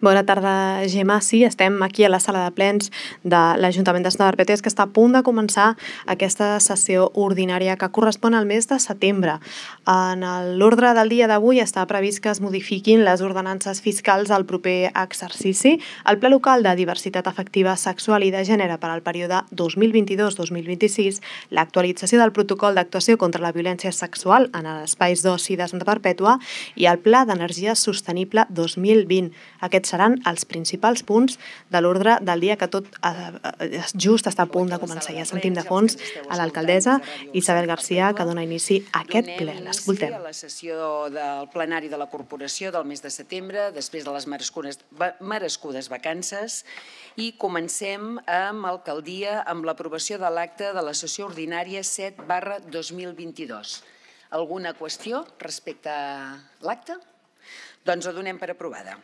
Bona tarda, Gemma. Sí, estem aquí a la sala de plens de l'Ajuntament de Perpètua, que està a punt de començar aquesta sessió ordinària que correspon al mes de setembre. En l'ordre del dia d'avui està previst que es modifiquin les ordenances fiscals al proper exercici. El Pla Local de Diversitat Afectiva Sexual i de Gènere per al període 2022-2026, l'actualització del protocol d'actuació contra la violència sexual en els espais d'oci de Santa Perpètua i el Pla d'Energia Sostenible 2020. Aquests seran els principals punts de l'ordre del dia que tot eh, eh, just està a punt de començar. Ja sentim de fons a l'alcaldessa Isabel Garcia que dona inici a aquest ple. L'escoltem. la sessió del plenari de la corporació del mes de setembre, després de les merescudes, merescudes vacances, i comencem amb alcaldia amb l'aprovació de l'acte de la sessió ordinària 7 barra 2022. Alguna qüestió respecte a l'acte? Doncs ho donem per aprovada.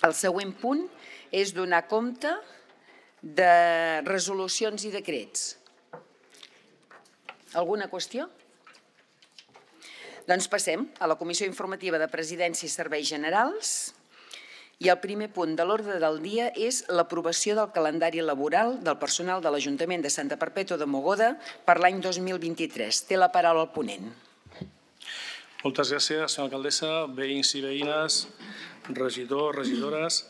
El següent punt és donar compte de resolucions i decrets. Alguna qüestió? Doncs passem a la Comissió Informativa de Presidència i Serveis Generals i el primer punt de l'ordre del dia és l'aprovació del calendari laboral del personal de l'Ajuntament de Santa Perpètua de Mogoda per l'any 2023. Té la paraula el ponent. Moltes gràcies, senyora alcaldessa, veïns i veïnes, regidors, regidores.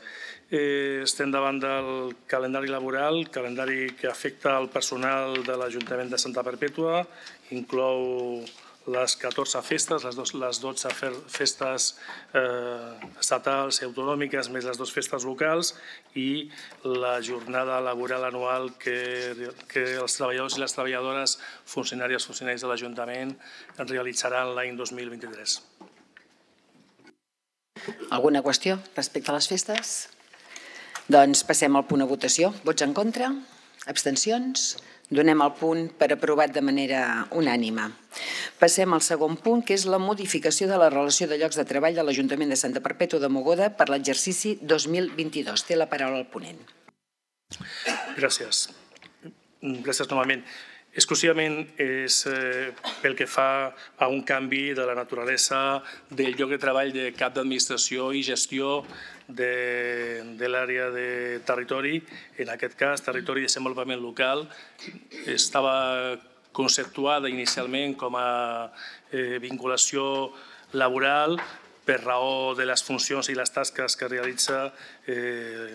Eh, estem davant del calendari laboral, calendari que afecta el personal de l'Ajuntament de Santa Perpètua, inclou les 14 festes, les, dos, les 12 festes eh, estatals i autonòmiques, més les dues festes locals i la jornada laboral anual que, que els treballadors i les treballadores, funcionàries funcionaris de l'Ajuntament realitzaran l'any 2023. Alguna qüestió respecte a les festes? Doncs passem al punt a votació. Vots en contra? Abstencions? Donem el punt per aprovat de manera unànima. Passem al segon punt, que és la modificació de la relació de llocs de treball de l'Ajuntament de Santa Perpètua de Mogoda per l'exercici 2022. Té la paraula el ponent. Gràcies. Gràcies novament. Exclusivament és eh, pel que fa a un canvi de la naturalesa del lloc de treball de cap d'administració i gestió de, de l'àrea de territori, en aquest cas territori de desenvolupament local, estava conceptuada inicialment com a eh, vinculació laboral per raó de les funcions i les tasques que realitza, eh,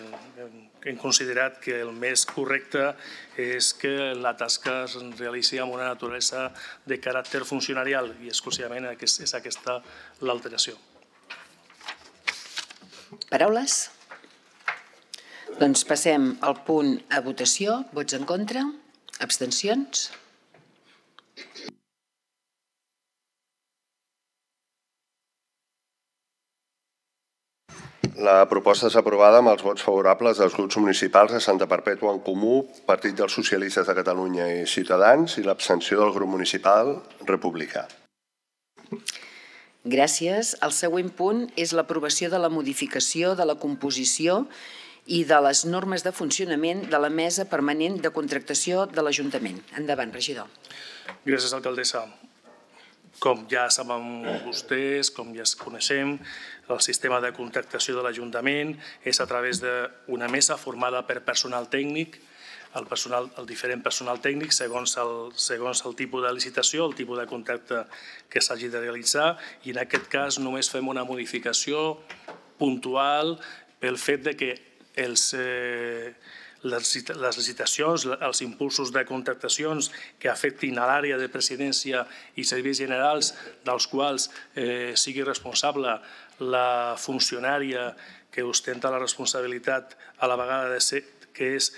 hem considerat que el més correcte és que la tasca es realitzi amb una naturalesa de caràcter funcionarial i exclusivament és aquesta l'alteració. Paraules? Doncs passem al punt a votació. Vots en contra? Abstencions? La proposta és aprovada amb els vots favorables dels grups municipals de Santa Perpètua en Comú, Partit dels Socialistes de Catalunya i Ciutadans i l'abstenció del grup municipal republicà. Gràcies. El següent punt és l'aprovació de la modificació de la composició i de les normes de funcionament de la Mesa Permanent de Contractació de l'Ajuntament. Endavant, regidor. Gràcies, alcaldessa. Com ja saben vostès, com ja es coneixem, el sistema de contractació de l'Ajuntament és a través d'una mesa formada per personal tècnic, el, personal, el diferent personal tècnic segons el, segons el tipus de licitació, el tipus de contracte que s'hagi de realitzar i en aquest cas només fem una modificació puntual pel fet de que els, eh, les, licitacions, els impulsos de contractacions que afectin a l'àrea de presidència i serveis generals dels quals eh, sigui responsable la funcionària que ostenta la responsabilitat a la vegada de ser, que és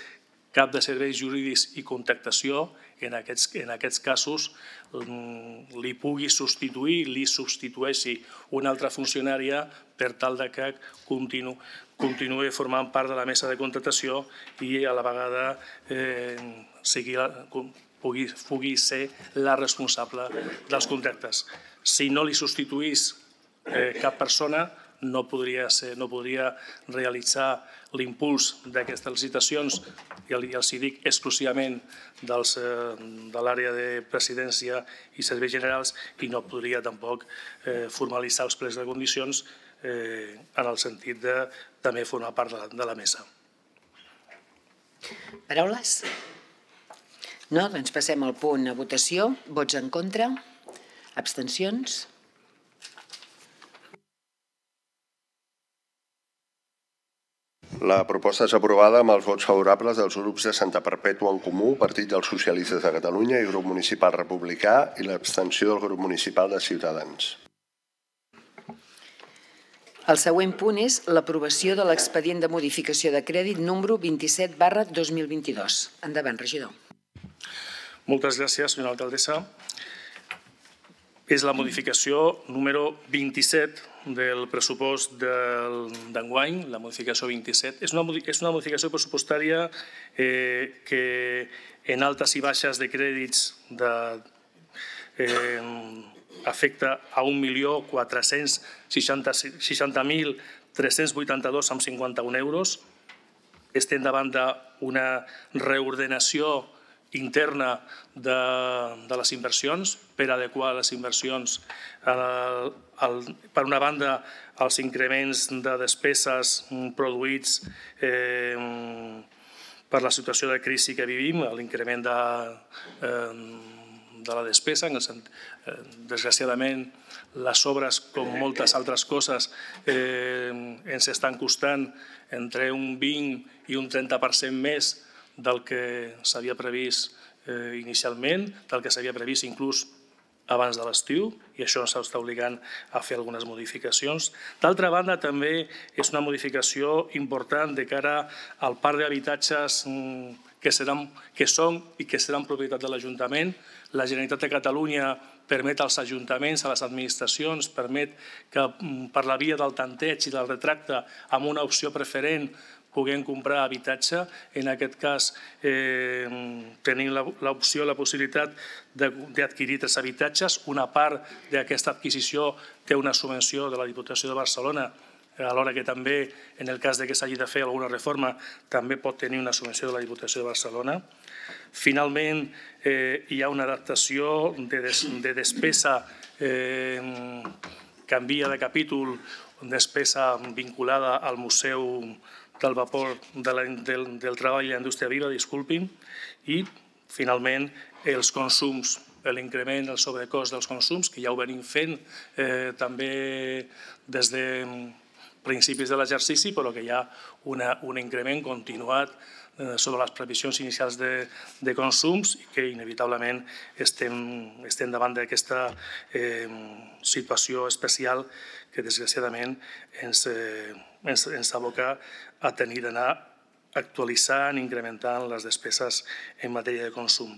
cap de serveis jurídics i contractació, en aquests, en aquests casos mm, li pugui substituir, li substitueixi una altra funcionària per tal de que continu, continuï formant part de la mesa de contractació i a la vegada eh, sigui, pugui, pugui ser la responsable dels contractes. Si no li substituís eh, cap persona, no podria, ser, no podria realitzar l'impuls d'aquestes licitacions, i els hi dic exclusivament dels, eh, de l'àrea de presidència i serveis generals, i no podria tampoc eh, formalitzar els plecs de condicions eh, en el sentit de també formar part de la, de la mesa. Paraules? No? Doncs passem al punt a votació. Vots en contra? Abstencions? La proposta és aprovada amb els vots favorables dels grups de Santa Perpètua en Comú, Partit dels Socialistes de Catalunya i Grup Municipal Republicà i l'abstenció del Grup Municipal de Ciutadans. El següent punt és l'aprovació de l'expedient de modificació de crèdit número 27 barra 2022. Endavant, regidor. Moltes gràcies, senyora alcaldessa. És la modificació número 27 del pressupost d'enguany, la modificació 27. És una, és una modificació pressupostària eh, que en altes i baixes de crèdits de, eh, afecta a 1.460.382 amb 51 euros. Estem davant d'una reordenació interna de, de les inversions per adequar les inversions al, al, per una banda els increments de despeses produïts eh, per la situació de crisi que vivim, l'increment de, eh, de la despesa, en el sent, eh, desgraciadament les obres, com moltes altres coses, eh, ens estan costant entre un 20 i un 30% més del que s'havia previst eh, inicialment, del que s'havia previst inclús abans de l'estiu i això ens està obligant a fer algunes modificacions. D'altra banda, també és una modificació important de cara al parc d'habitatges mm, que, seran, que són i que seran propietat de l'Ajuntament. La Generalitat de Catalunya permet als ajuntaments, a les administracions, permet que mm, per la via del tanteig i del retracte amb una opció preferent puguem comprar habitatge. En aquest cas eh, tenim l'opció, la possibilitat d'adquirir tres habitatges. Una part d'aquesta adquisició té una subvenció de la Diputació de Barcelona alhora que també, en el cas de que s'hagi de fer alguna reforma, també pot tenir una subvenció de la Diputació de Barcelona. Finalment, eh, hi ha una adaptació de, des, de despesa eh, canvia de capítol, despesa vinculada al Museu del vapor de la, del, del treball i indústria viva, disculpin, i finalment els consums, l'increment, el sobrecost dels consums, que ja ho venim fent eh, també des de principis de l'exercici, però que hi ha una, un increment continuat eh, sobre les previsions inicials de, de consums i que inevitablement estem, estem davant d'aquesta eh, situació especial que desgraciadament ens, eh, ens, ens aboca a tenir d'anar actualitzant, incrementant les despeses en matèria de consum.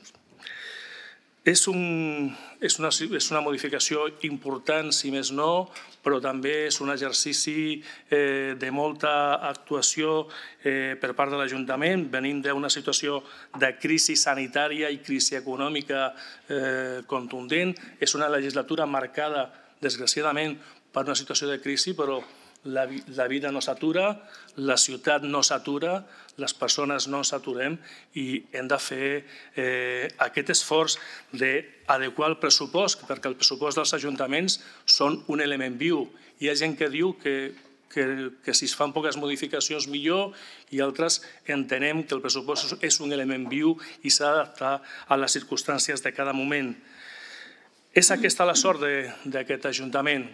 És, un, és, una, és una modificació important, si més no, però també és un exercici eh, de molta actuació eh, per part de l'Ajuntament. Venim d'una situació de crisi sanitària i crisi econòmica eh, contundent. És una legislatura marcada, desgraciadament, per una situació de crisi, però la, la vida no s'atura, la ciutat no s'atura, les persones no s'aturem i hem de fer eh, aquest esforç d'adequar el pressupost, perquè el pressupost dels ajuntaments són un element viu. Hi ha gent que diu que, que, que si es fan poques modificacions millor i altres entenem que el pressupost és un element viu i s'ha d'adaptar a les circumstàncies de cada moment. És aquesta la sort d'aquest Ajuntament,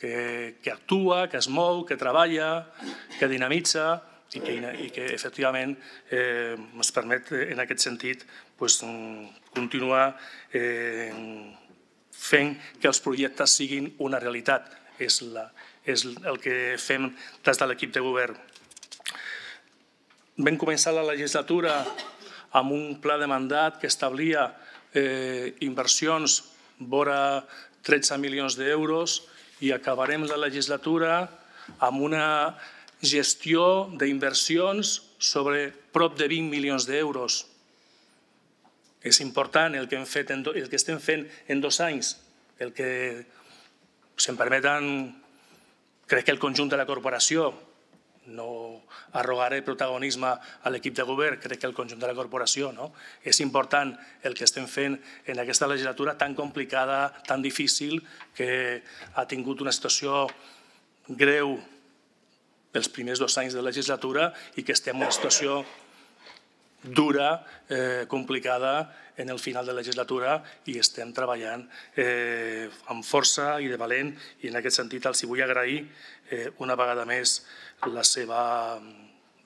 que, que actua, que es mou, que treballa, que dinamitza i que, i que efectivament eh, ens permet en aquest sentit pues, continuar eh, fent que els projectes siguin una realitat. És, la, és el que fem des de l'equip de govern. Vam començar la legislatura amb un pla de mandat que establia eh, inversions vora 13 milions d'euros, i acabarem la legislatura amb una gestió d'inversions sobre prop de 20 milions d'euros. És important el que, hem fet en do, el que estem fent en dos anys, el que, si em permeten, crec que el conjunt de la corporació, no arrogaré protagonisme a l'equip de govern, crec que el conjunt de la corporació. No? És important el que estem fent en aquesta legislatura tan complicada, tan difícil, que ha tingut una situació greu els primers dos anys de legislatura i que estem en una situació dura, eh, complicada en el final de la legislatura i estem treballant eh, amb força i de valent i en aquest sentit els vull agrair eh, una vegada més la seva,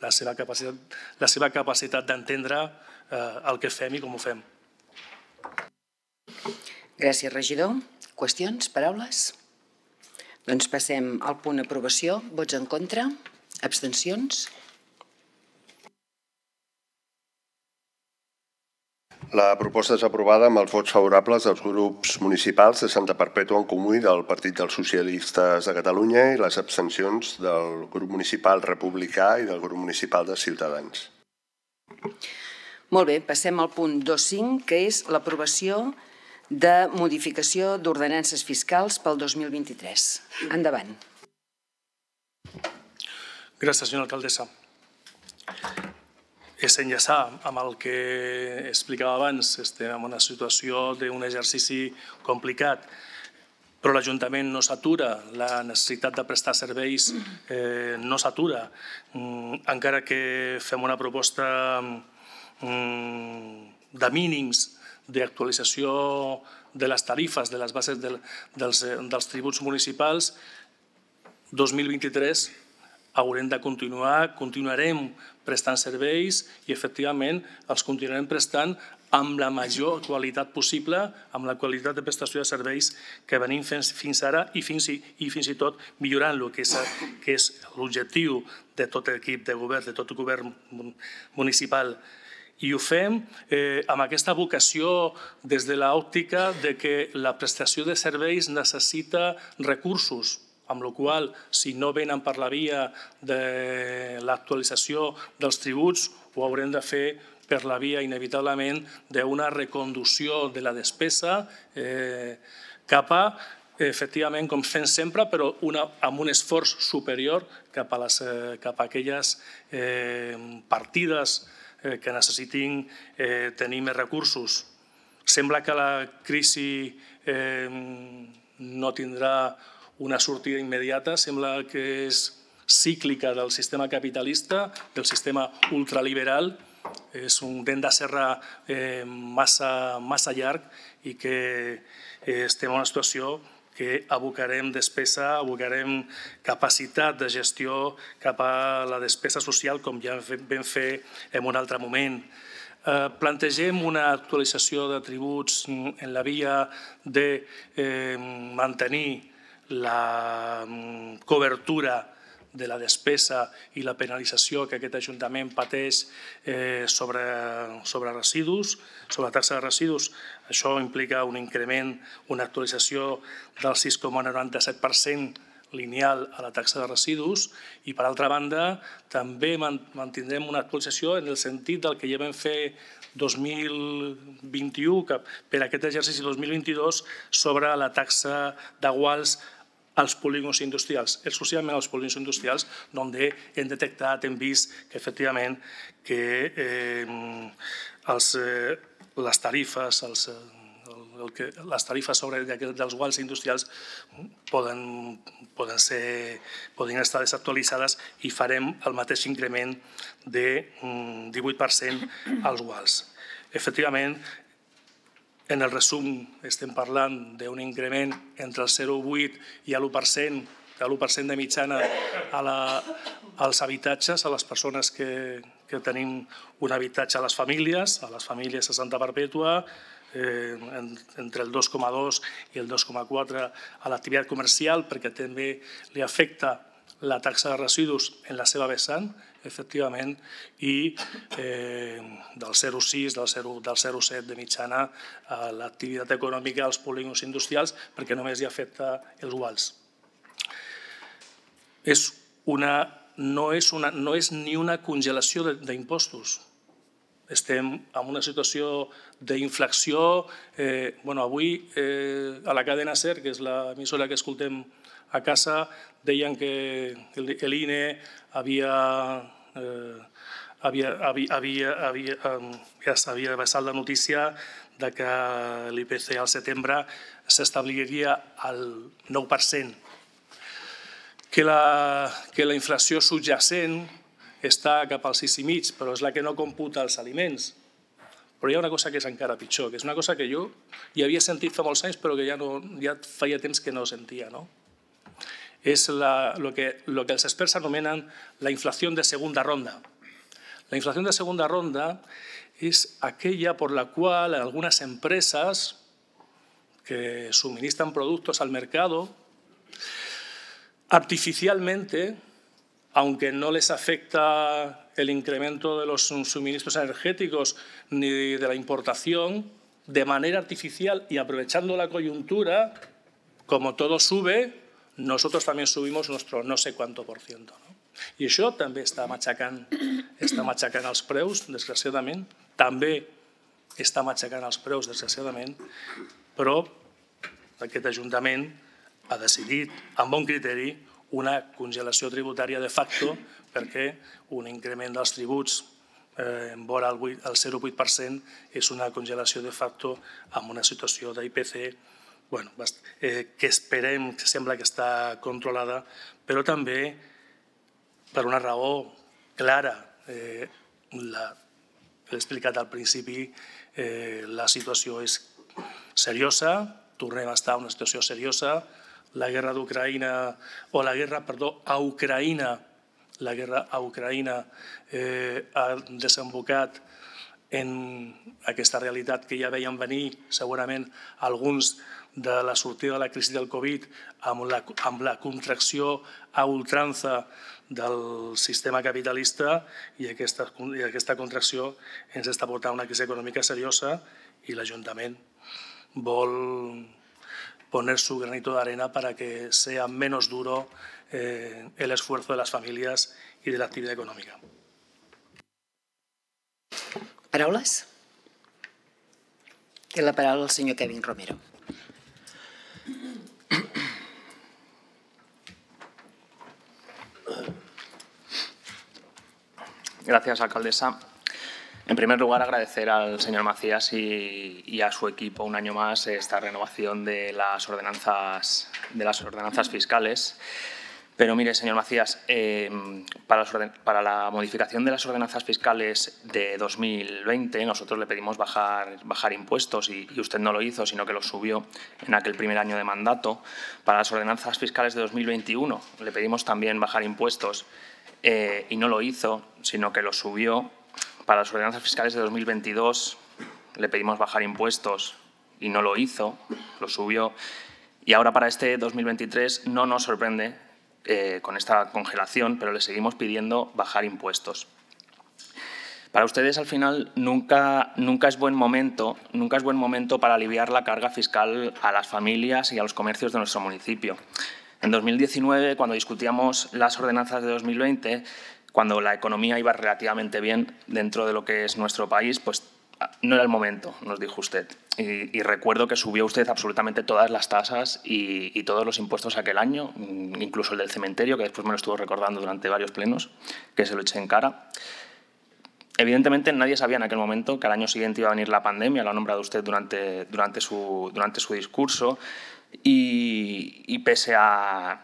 la seva capacitat, la seva capacitat d'entendre eh, el que fem i com ho fem. Gràcies, regidor. Qüestions? Paraules? Doncs passem al punt aprovació. Vots en contra? Abstencions? La proposta és aprovada amb els vots favorables dels grups municipals de Santa Perpètua en Comú i del Partit dels Socialistes de Catalunya i les abstencions del grup municipal republicà i del grup municipal de Ciutadans. Molt bé, passem al punt 2.5, que és l'aprovació de modificació d'ordenances fiscals pel 2023. Endavant. Gràcies, senyora alcaldessa és enllaçar amb el que explicava abans. Estem en una situació d'un exercici complicat, però l'Ajuntament no s'atura, la necessitat de prestar serveis eh, no s'atura, mm, encara que fem una proposta mm, de mínims d'actualització de les tarifes, de les bases del, dels, dels tributs municipals, 2023 haurem de continuar, continuarem prestant serveis i efectivament els continuarem prestant amb la major qualitat possible, amb la qualitat de prestació de serveis que venim fins ara i fins i, i, fins i tot millorant-lo, que és, que és l'objectiu de tot l'equip de govern, de tot el govern municipal. I ho fem eh, amb aquesta vocació des de l'òptica de que la prestació de serveis necessita recursos, amb la qual si no venen per la via de l'actualització dels tributs, ho haurem de fer per la via, inevitablement, d'una reconducció de la despesa eh, cap a efectivament, com fem sempre, però una, amb un esforç superior cap a, les, eh, cap a aquelles eh, partides eh, que necessitin eh, tenir més recursos. Sembla que la crisi no tindrà una sortida immediata, sembla que és cíclica del sistema capitalista, del sistema ultraliberal, és un dent de serra eh, massa, massa llarg i que eh, estem en una situació que abocarem despesa, abocarem capacitat de gestió cap a la despesa social, com ja vam fer en un altre moment. Eh, plantegem una actualització de tributs en la via de eh, mantenir la mm, cobertura de la despesa i la penalització que aquest Ajuntament pateix eh, sobre, sobre residus, sobre la taxa de residus. Això implica un increment, una actualització del 6,97% lineal a la taxa de residus i, per altra banda, també mantindrem una actualització en el sentit del que ja vam fer 2021, que per aquest exercici 2022, sobre la taxa d'aguals als polígons industrials, exclusivament als polígons industrials, on hem detectat, hem vist que efectivament que eh, els, eh, les tarifes, els, el, el que, les tarifes sobre dels guals industrials poden, poden, ser, poden estar desactualitzades i farem el mateix increment de 18% mm, als guals. Efectivament, en el resum estem parlant d'un increment entre el 0,8 i l'1%, l'1% de mitjana a la, als habitatges, a les persones que, que tenim un habitatge a les famílies, a les famílies a Santa Perpètua, eh, entre el 2,2 i el 2,4 a l'activitat comercial, perquè també li afecta la taxa de residus en la seva vessant, efectivament, i eh, del 0,6, del 0,7 de mitjana a l'activitat econòmica als polígons industrials, perquè només hi afecta els guals. És una, no, és una, no és ni una congelació d'impostos. Estem en una situació d'inflació. Eh, bueno, avui eh, a la cadena SER, que és l'emissora que escoltem a casa, deien que l'INE havia, eh, havia, havia, havia, havia, ja s'havia vessat la notícia de que l'IPC al setembre s'establiria al 9%. que la, que la inflació subjacent està cap al 6,5, però és la que no computa els aliments. Però hi ha una cosa que és encara pitjor, que és una cosa que jo ja havia sentit fa molts anys, però que ja, no, ja feia temps que no sentia. No? La, lo, que, lo que experts anomenen la inflació de segunda ronda. La inflació de segunda ronda es aquella por la cual algunas empresas que suministran productos al mercado artificialmente, aunque no les afecta el incremento de los suministros energéticos ni de la importación, de manera artificial y aprovechando la coyuntura, como todo sube, nosotros también subimos nuestro no sé cuánto por ciento. No? I això també està matxacant, està matxacant els preus, desgraciadament, també està matxacant els preus, desgraciadament, però aquest Ajuntament ha decidit, amb bon criteri, una congelació tributària de facto perquè un increment dels tributs eh, en vora el, 8, el 0,8% és una congelació de facto amb una situació d'IPC bueno, eh, que esperem, que sembla que està controlada, però també per una raó clara. Eh, L'he explicat al principi, eh, la situació és seriosa, tornem a estar en una situació seriosa, la guerra d'Ucraïna, o la guerra, perdó, a Ucraïna, la guerra a Ucraïna eh, ha desembocat en aquesta realitat que ja veiem venir segurament alguns de la sortida de la crisi del Covid amb la, amb la contracció a ultrança del sistema capitalista i aquesta, i aquesta contracció ens està portant una crisi econòmica seriosa i l'Ajuntament vol poner su granito de arena para que sea menos duro eh, el esfuerzo de las familias y de la actividad económica. Paraules? Té la paraula el senyor Kevin Romero. Gracias, alcaldesa. En primer lugar, agradecer al señor Macías y, a su equipo un año más esta renovación de las ordenanzas, de las ordenanzas fiscales. Pero mire, señor Macías, eh, para, para, la modificación de las ordenanzas fiscales de 2020 nosotros le pedimos bajar, bajar impuestos y, usted no lo hizo, sino que los subió en aquel primer año de mandato. Para las ordenanzas fiscales de 2021 le pedimos también bajar impuestos eh, y no lo hizo, sino que los subió para las ordenanzas fiscales de 2022 le pedimos bajar impuestos y no lo hizo, lo subió. Y ahora para este 2023 no nos sorprende eh, con esta congelación, pero le seguimos pidiendo bajar impuestos. Para ustedes al final nunca, nunca, es buen momento, nunca es buen momento para aliviar la carga fiscal a las familias y a los comercios de nuestro municipio. En 2019, cuando discutíamos las ordenanzas de 2020, cuando la economía iba relativamente bien dentro de lo que es nuestro país, pues ah, no era el momento, nos dijo usted. Y, recuerdo que subió usted absolutamente todas las tasas y, todos los impuestos aquel año, mm, incluso el del cementerio, que después me lo estuvo recordando durante varios plenos, que se lo eché en cara. Evidentemente nadie sabía en aquel momento que al año siguiente iba a venir la pandemia, lo ha nombrado usted durante, durante, su, durante su discurso, y pese a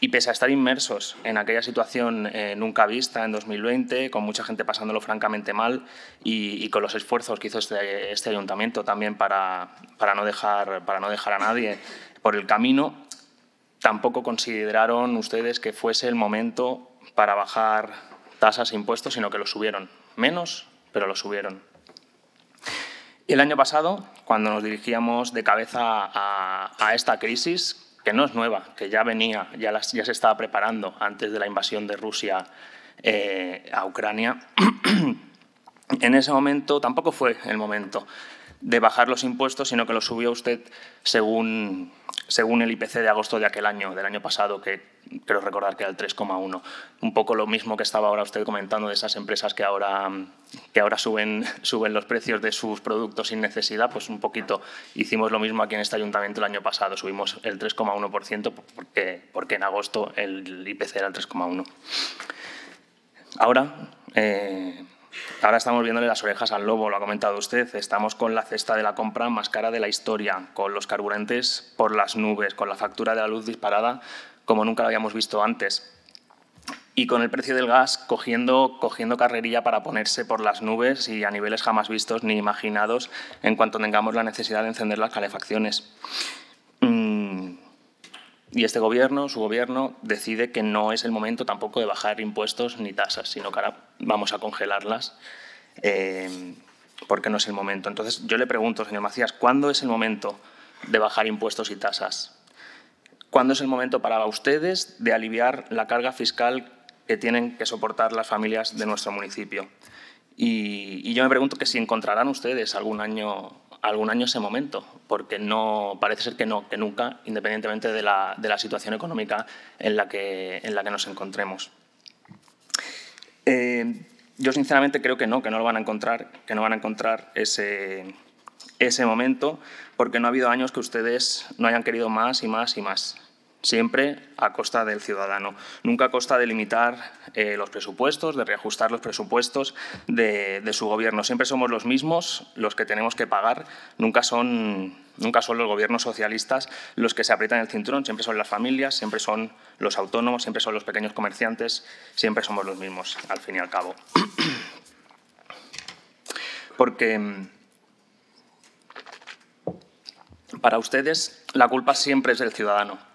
y pese a estar inmersos en aquella situación eh, nunca vista en 2020, con mucha gente pasándolo francamente mal y, con los esfuerzos que hizo este, este ayuntamiento también para, para, no dejar, para no dejar a nadie por el camino, tampoco consideraron ustedes que fuese el momento para bajar tasas e impuestos, sino que lo subieron. Menos, pero lo subieron. El año pasado, cuando nos dirigíamos de cabeza a, esta crisis, que no es nueva, que ya venía, ya, ya se estaba preparando antes de la invasión de Rusia eh, a Ucrania. en ese momento tampoco fue el momento de bajar los impuestos, sino que los subió usted según, según el IPC de agosto de aquel año, del año pasado, que creo recordar que era el 3,1. Un poco lo mismo que estaba ahora usted comentando de esas empresas que ahora, que ahora suben, suben los precios de sus productos sin necesidad, pues un poquito hicimos lo mismo aquí en este ayuntamiento el año pasado, subimos el 3,1% porque, porque en agosto el IPC era el 3,1. Ahora... Eh, Ahora estamos viéndole las orejas al lobo, lo ha comentado usted. Estamos con la cesta de la compra más cara de la historia, con los carburantes por las nubes, con la factura de la luz disparada como nunca lo habíamos visto antes. Y con el precio del gas cogiendo, cogiendo para ponerse por las nubes y a niveles jamás vistos ni imaginados en cuanto tengamos la necesidad de encender las calefacciones. Mm, y este gobierno, su gobierno, decide que no es el momento tampoco de bajar impuestos ni tasas, sino que ahora vamos a congelarlas eh, porque no es el momento. Entonces yo le pregunto, señor Macías, ¿cuándo es el momento de bajar impuestos y tasas? ¿Cuándo es el momento para ustedes de aliviar la carga fiscal que tienen que soportar las familias de nuestro municipio? Y, yo me pregunto que si encontrarán ustedes algún año, algún año ese momento, porque no parece ser que no, que nunca, independientemente de la, de la situación económica en la que, en la que nos encontremos. Eh, yo sinceramente creo que no, que no lo van a encontrar, que no van a encontrar ese, ese momento, porque no ha habido años que ustedes no hayan querido más y más y más siempre a costa del ciudadano, nunca a costa de limitar eh, los presupuestos, de reajustar los presupuestos de, su gobierno. Siempre somos los mismos los que tenemos que pagar, nunca son, nunca son los gobiernos socialistas los que se aprietan el cinturón, siempre son las familias, siempre son los autónomos, siempre son los pequeños comerciantes, siempre somos los mismos, al fin y al cabo. Porque mm, para ustedes la culpa siempre es del ciudadano.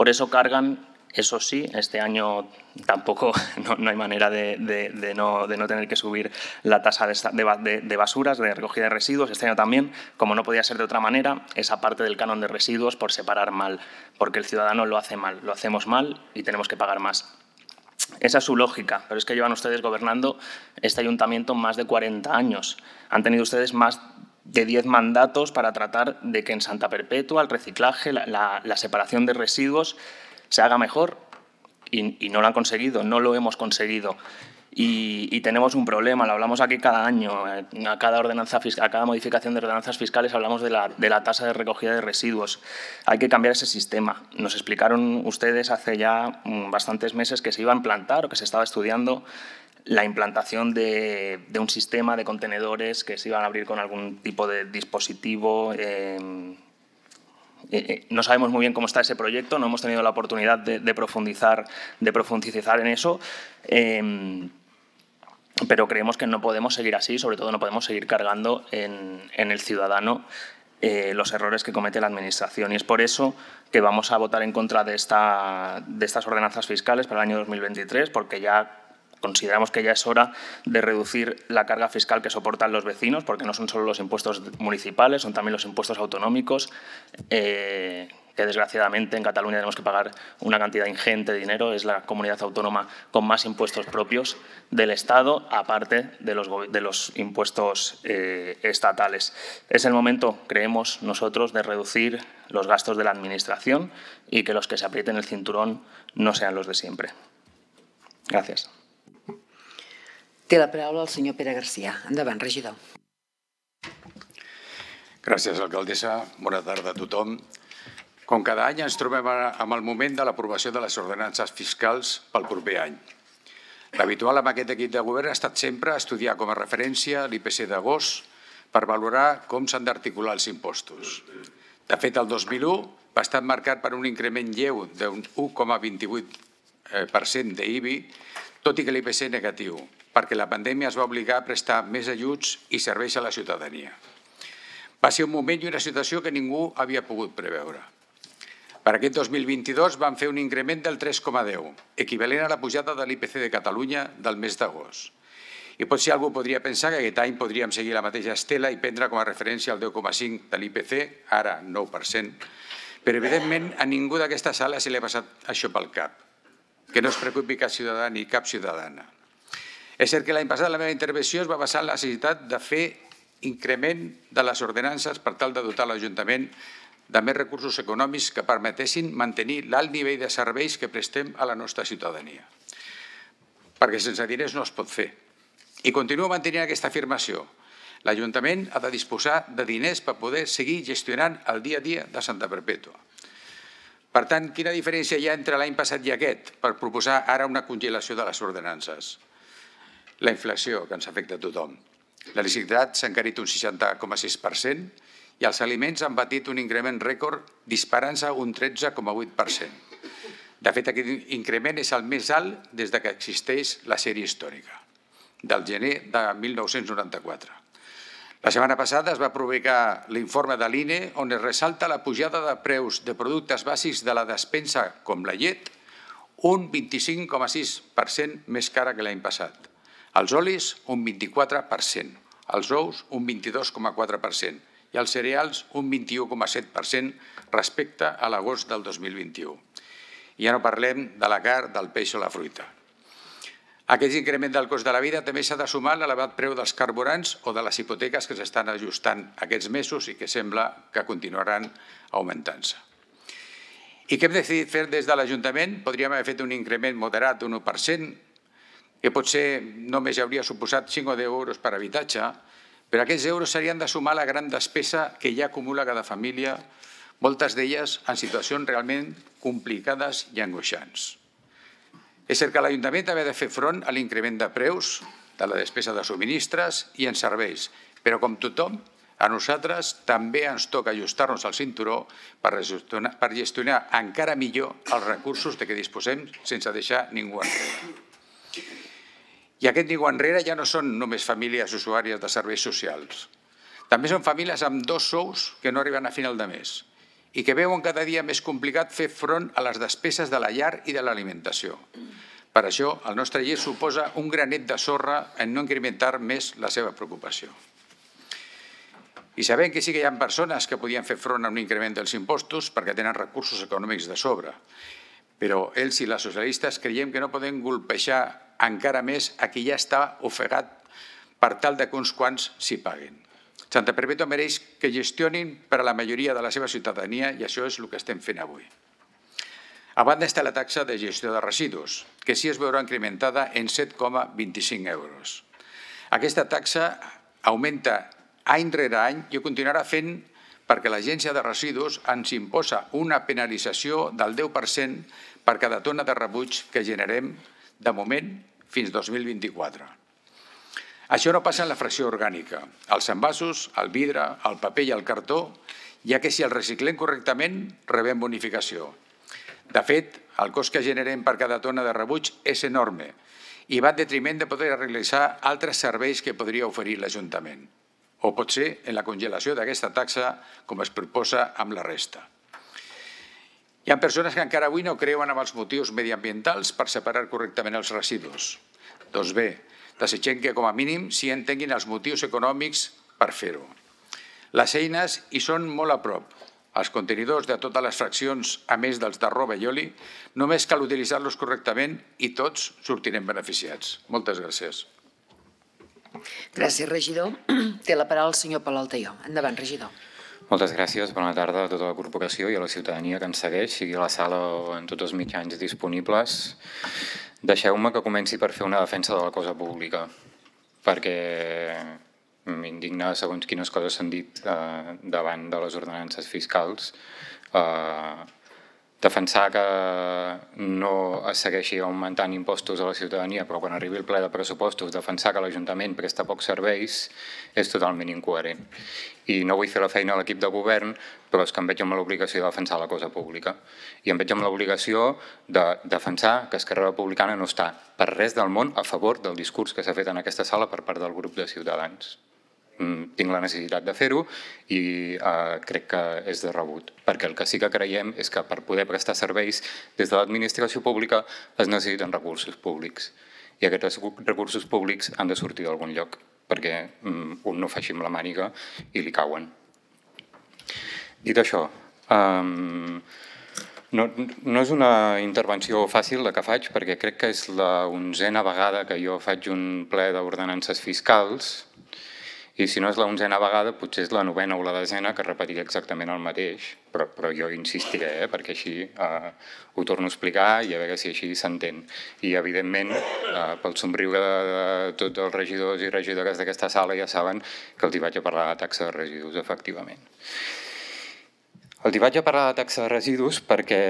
Por eso cargan, eso sí, este año tampoco no, hay manera de, no, tener que subir la tasa de, basuras, de recogida de residuos. Este año también, como no podía ser de otra manera, esa parte del canon de residuos por separar mal, porque el ciudadano lo hace mal, lo hacemos mal y tenemos que pagar más. Esa es su lógica, pero es que llevan ustedes gobernando este ayuntamiento más de 40 años. Han tenido ustedes más de 10 mandatos para tratar de que en Santa Perpetua el reciclaje, la, separación de residuos se haga mejor y, no lo han conseguido, no lo hemos conseguido. Y, tenemos un problema, lo hablamos aquí cada año, eh, a cada, ordenanza, a cada modificación de ordenanzas fiscales hablamos de la, de la tasa de recogida de residuos. Hay que cambiar ese sistema. Nos explicaron ustedes hace ya mm, bastantes meses que se iba a implantar o que se estaba estudiando la implantación de, un sistema de contenedores que se iban a abrir con algún tipo de dispositivo. Em, eh, eh, no sabemos muy bien cómo está ese proyecto, no hemos tenido la oportunidad de, profundizar, de profundizar en eso, em, pero creemos que no podemos seguir así, sobre todo no podemos seguir cargando en, el ciudadano eh, los errores que comete la Administración. Y es por eso que vamos a votar en contra de, esta, de estas ordenanzas fiscales para el año 2023, porque ya consideramos que ya es hora de reducir la carga fiscal que soportan los vecinos, porque no son solo los impuestos municipales, son también los impuestos autonómicos, eh, que desgraciadamente en Cataluña tenemos que pagar una cantidad ingente de dinero. Es la comunidad autónoma con más impuestos propios del Estado, aparte de los, impuestos eh, estatales. Es el momento, creemos nosotros, de reducir los gastos de la Administración y que los que se aprieten el cinturón no sean los de siempre. Gracias. Té la paraula el senyor Pere Garcia. Endavant, regidor. Gràcies, alcaldessa. Bona tarda a tothom. Com cada any ens trobem amb el moment de l'aprovació de les ordenances fiscals pel proper any. L'habitual amb aquest equip de govern ha estat sempre estudiar com a referència l'IPC d'agost per valorar com s'han d'articular els impostos. De fet, el 2001 va estar marcat per un increment lleu d'un 1,28% d'IBI, tot i que l'IPC negatiu, perquè la pandèmia es va obligar a prestar més ajuts i serveis a la ciutadania. Va ser un moment i una situació que ningú havia pogut preveure. Per aquest 2022 van fer un increment del 3,10, equivalent a la pujada de l'IPC de Catalunya del mes d'agost. I potser algú podria pensar que aquest any podríem seguir la mateixa estela i prendre com a referència el 10,5 de l'IPC, ara 9%, però evidentment a ningú d'aquesta sala se li ha passat això pel cap. Que no es preocupi cap ciutadà ni cap ciutadana. És cert que l'any passat la meva intervenció es va basar en la necessitat de fer increment de les ordenances per tal de dotar l'Ajuntament de més recursos econòmics que permetessin mantenir l'alt nivell de serveis que prestem a la nostra ciutadania. Perquè sense diners no es pot fer. I continuo mantenint aquesta afirmació. L'Ajuntament ha de disposar de diners per poder seguir gestionant el dia a dia de Santa Perpètua. Per tant, quina diferència hi ha entre l'any passat i aquest per proposar ara una congelació de les ordenances? La inflació que ens afecta a tothom. L'electricitat s'ha encarit un 60,6% i els aliments han batit un increment rècord disparant-se un 13,8%. De fet, aquest increment és el més alt des de que existeix la sèrie històrica, del gener de 1994. La setmana passada es va publicar l'informe de l'INE on es ressalta la pujada de preus de productes bàsics de la despensa com la llet, un 25,6% més cara que l'any passat. Els olis, un 24%, els ous, un 22,4% i els cereals, un 21,7% respecte a l'agost del 2021. I ja no parlem de la carn, del peix o la fruita. Aquest increment del cost de la vida també s'ha de sumar a l'elevat preu dels carburants o de les hipoteques que s'estan ajustant aquests mesos i que sembla que continuaran augmentant-se. I què hem decidit fer des de l'Ajuntament? Podríem haver fet un increment moderat d'un 1%, que potser només hauria suposat 5 o 10 euros per habitatge, però aquests euros serien de sumar la gran despesa que ja acumula cada família, moltes d'elles en situacions realment complicades i angoixants. És cert que l'Ajuntament també ha de fer front a l'increment de preus de la despesa de subministres i en serveis, però com tothom, a nosaltres també ens toca ajustar-nos al cinturó per gestionar encara millor els recursos de què disposem sense deixar ningú enrere. I aquest ningú enrere ja no són només famílies usuàries de serveis socials. També són famílies amb dos sous que no arriben a final de mes i que veuen cada dia més complicat fer front a les despeses de la llar i de l'alimentació. Per això, el nostre llei suposa un granet de sorra en no incrementar més la seva preocupació. I sabem que sí que hi ha persones que podien fer front a un increment dels impostos perquè tenen recursos econòmics de sobre, però ells i les socialistes creiem que no poden golpejar encara més a qui ja està ofegat per tal de que uns quants s'hi paguen. Santa Perpètua mereix que gestionin per a la majoria de la seva ciutadania i això és el que estem fent avui. A banda està la taxa de gestió de residus, que sí es veurà incrementada en 7,25 euros. Aquesta taxa augmenta any rere any i ho continuarà fent perquè l'Agència de Residus ens imposa una penalització del 10% per cada tona de rebuig que generem, de moment, fins 2024. Això no passa en la fracció orgànica, els envasos, el vidre, el paper i el cartó, ja que si el reciclem correctament rebem bonificació. De fet, el cost que generem per cada tona de rebuig és enorme i va en detriment de poder realitzar altres serveis que podria oferir l'Ajuntament, o potser en la congelació d'aquesta taxa, com es proposa amb la resta. Hi ha persones que encara avui no creuen en els motius mediambientals per separar correctament els residus. Doncs bé, desitgem que com a mínim s'hi entenguin els motius econòmics per fer-ho. Les eines hi són molt a prop. Els contenidors de totes les fraccions, a més dels de roba i oli, només cal utilitzar-los correctament i tots sortirem beneficiats. Moltes gràcies. Gràcies, regidor. Té la paraula el senyor Pol Altaió. Endavant, regidor. Moltes gràcies, bona tarda a tota la corporació i a la ciutadania que ens segueix, sigui a la sala o en tots els mitjans disponibles. Deixeu-me que comenci per fer una defensa de la cosa pública, perquè m'indigna segons quines coses s'han dit eh, davant de les ordenances fiscals. Eh, defensar que no es segueixi augmentant impostos a la ciutadania, però quan arribi el ple de pressupostos defensar que l'Ajuntament presta pocs serveis és totalment incoherent. I no vull fer la feina a l'equip de govern, però és que em veig amb l'obligació de defensar la cosa pública. I em veig amb l'obligació de defensar que Esquerra Republicana no està per res del món a favor del discurs que s'ha fet en aquesta sala per part del grup de Ciutadans. Mm, tinc la necessitat de fer-ho i eh, crec que és de rebut, perquè el que sí que creiem és que per poder prestar serveis des de l'administració pública es necessiten recursos públics i aquests recursos públics han de sortir d'algun lloc perquè mm, un no faci amb la màniga i li cauen. Dit això, um, no, no és una intervenció fàcil la que faig perquè crec que és la onzena vegada que jo faig un ple d'ordenances fiscals i si no és la onzena vegada, potser és la novena o la desena que repetiré exactament el mateix, però, però jo insistiré, eh, perquè així eh, ho torno a explicar i a veure si així s'entén. I, evidentment, eh, pel somriure de, de tots els regidors i regidores d'aquesta sala ja saben que els hi vaig a parlar de taxa de residus, efectivament. Els hi vaig a parlar de taxa de residus perquè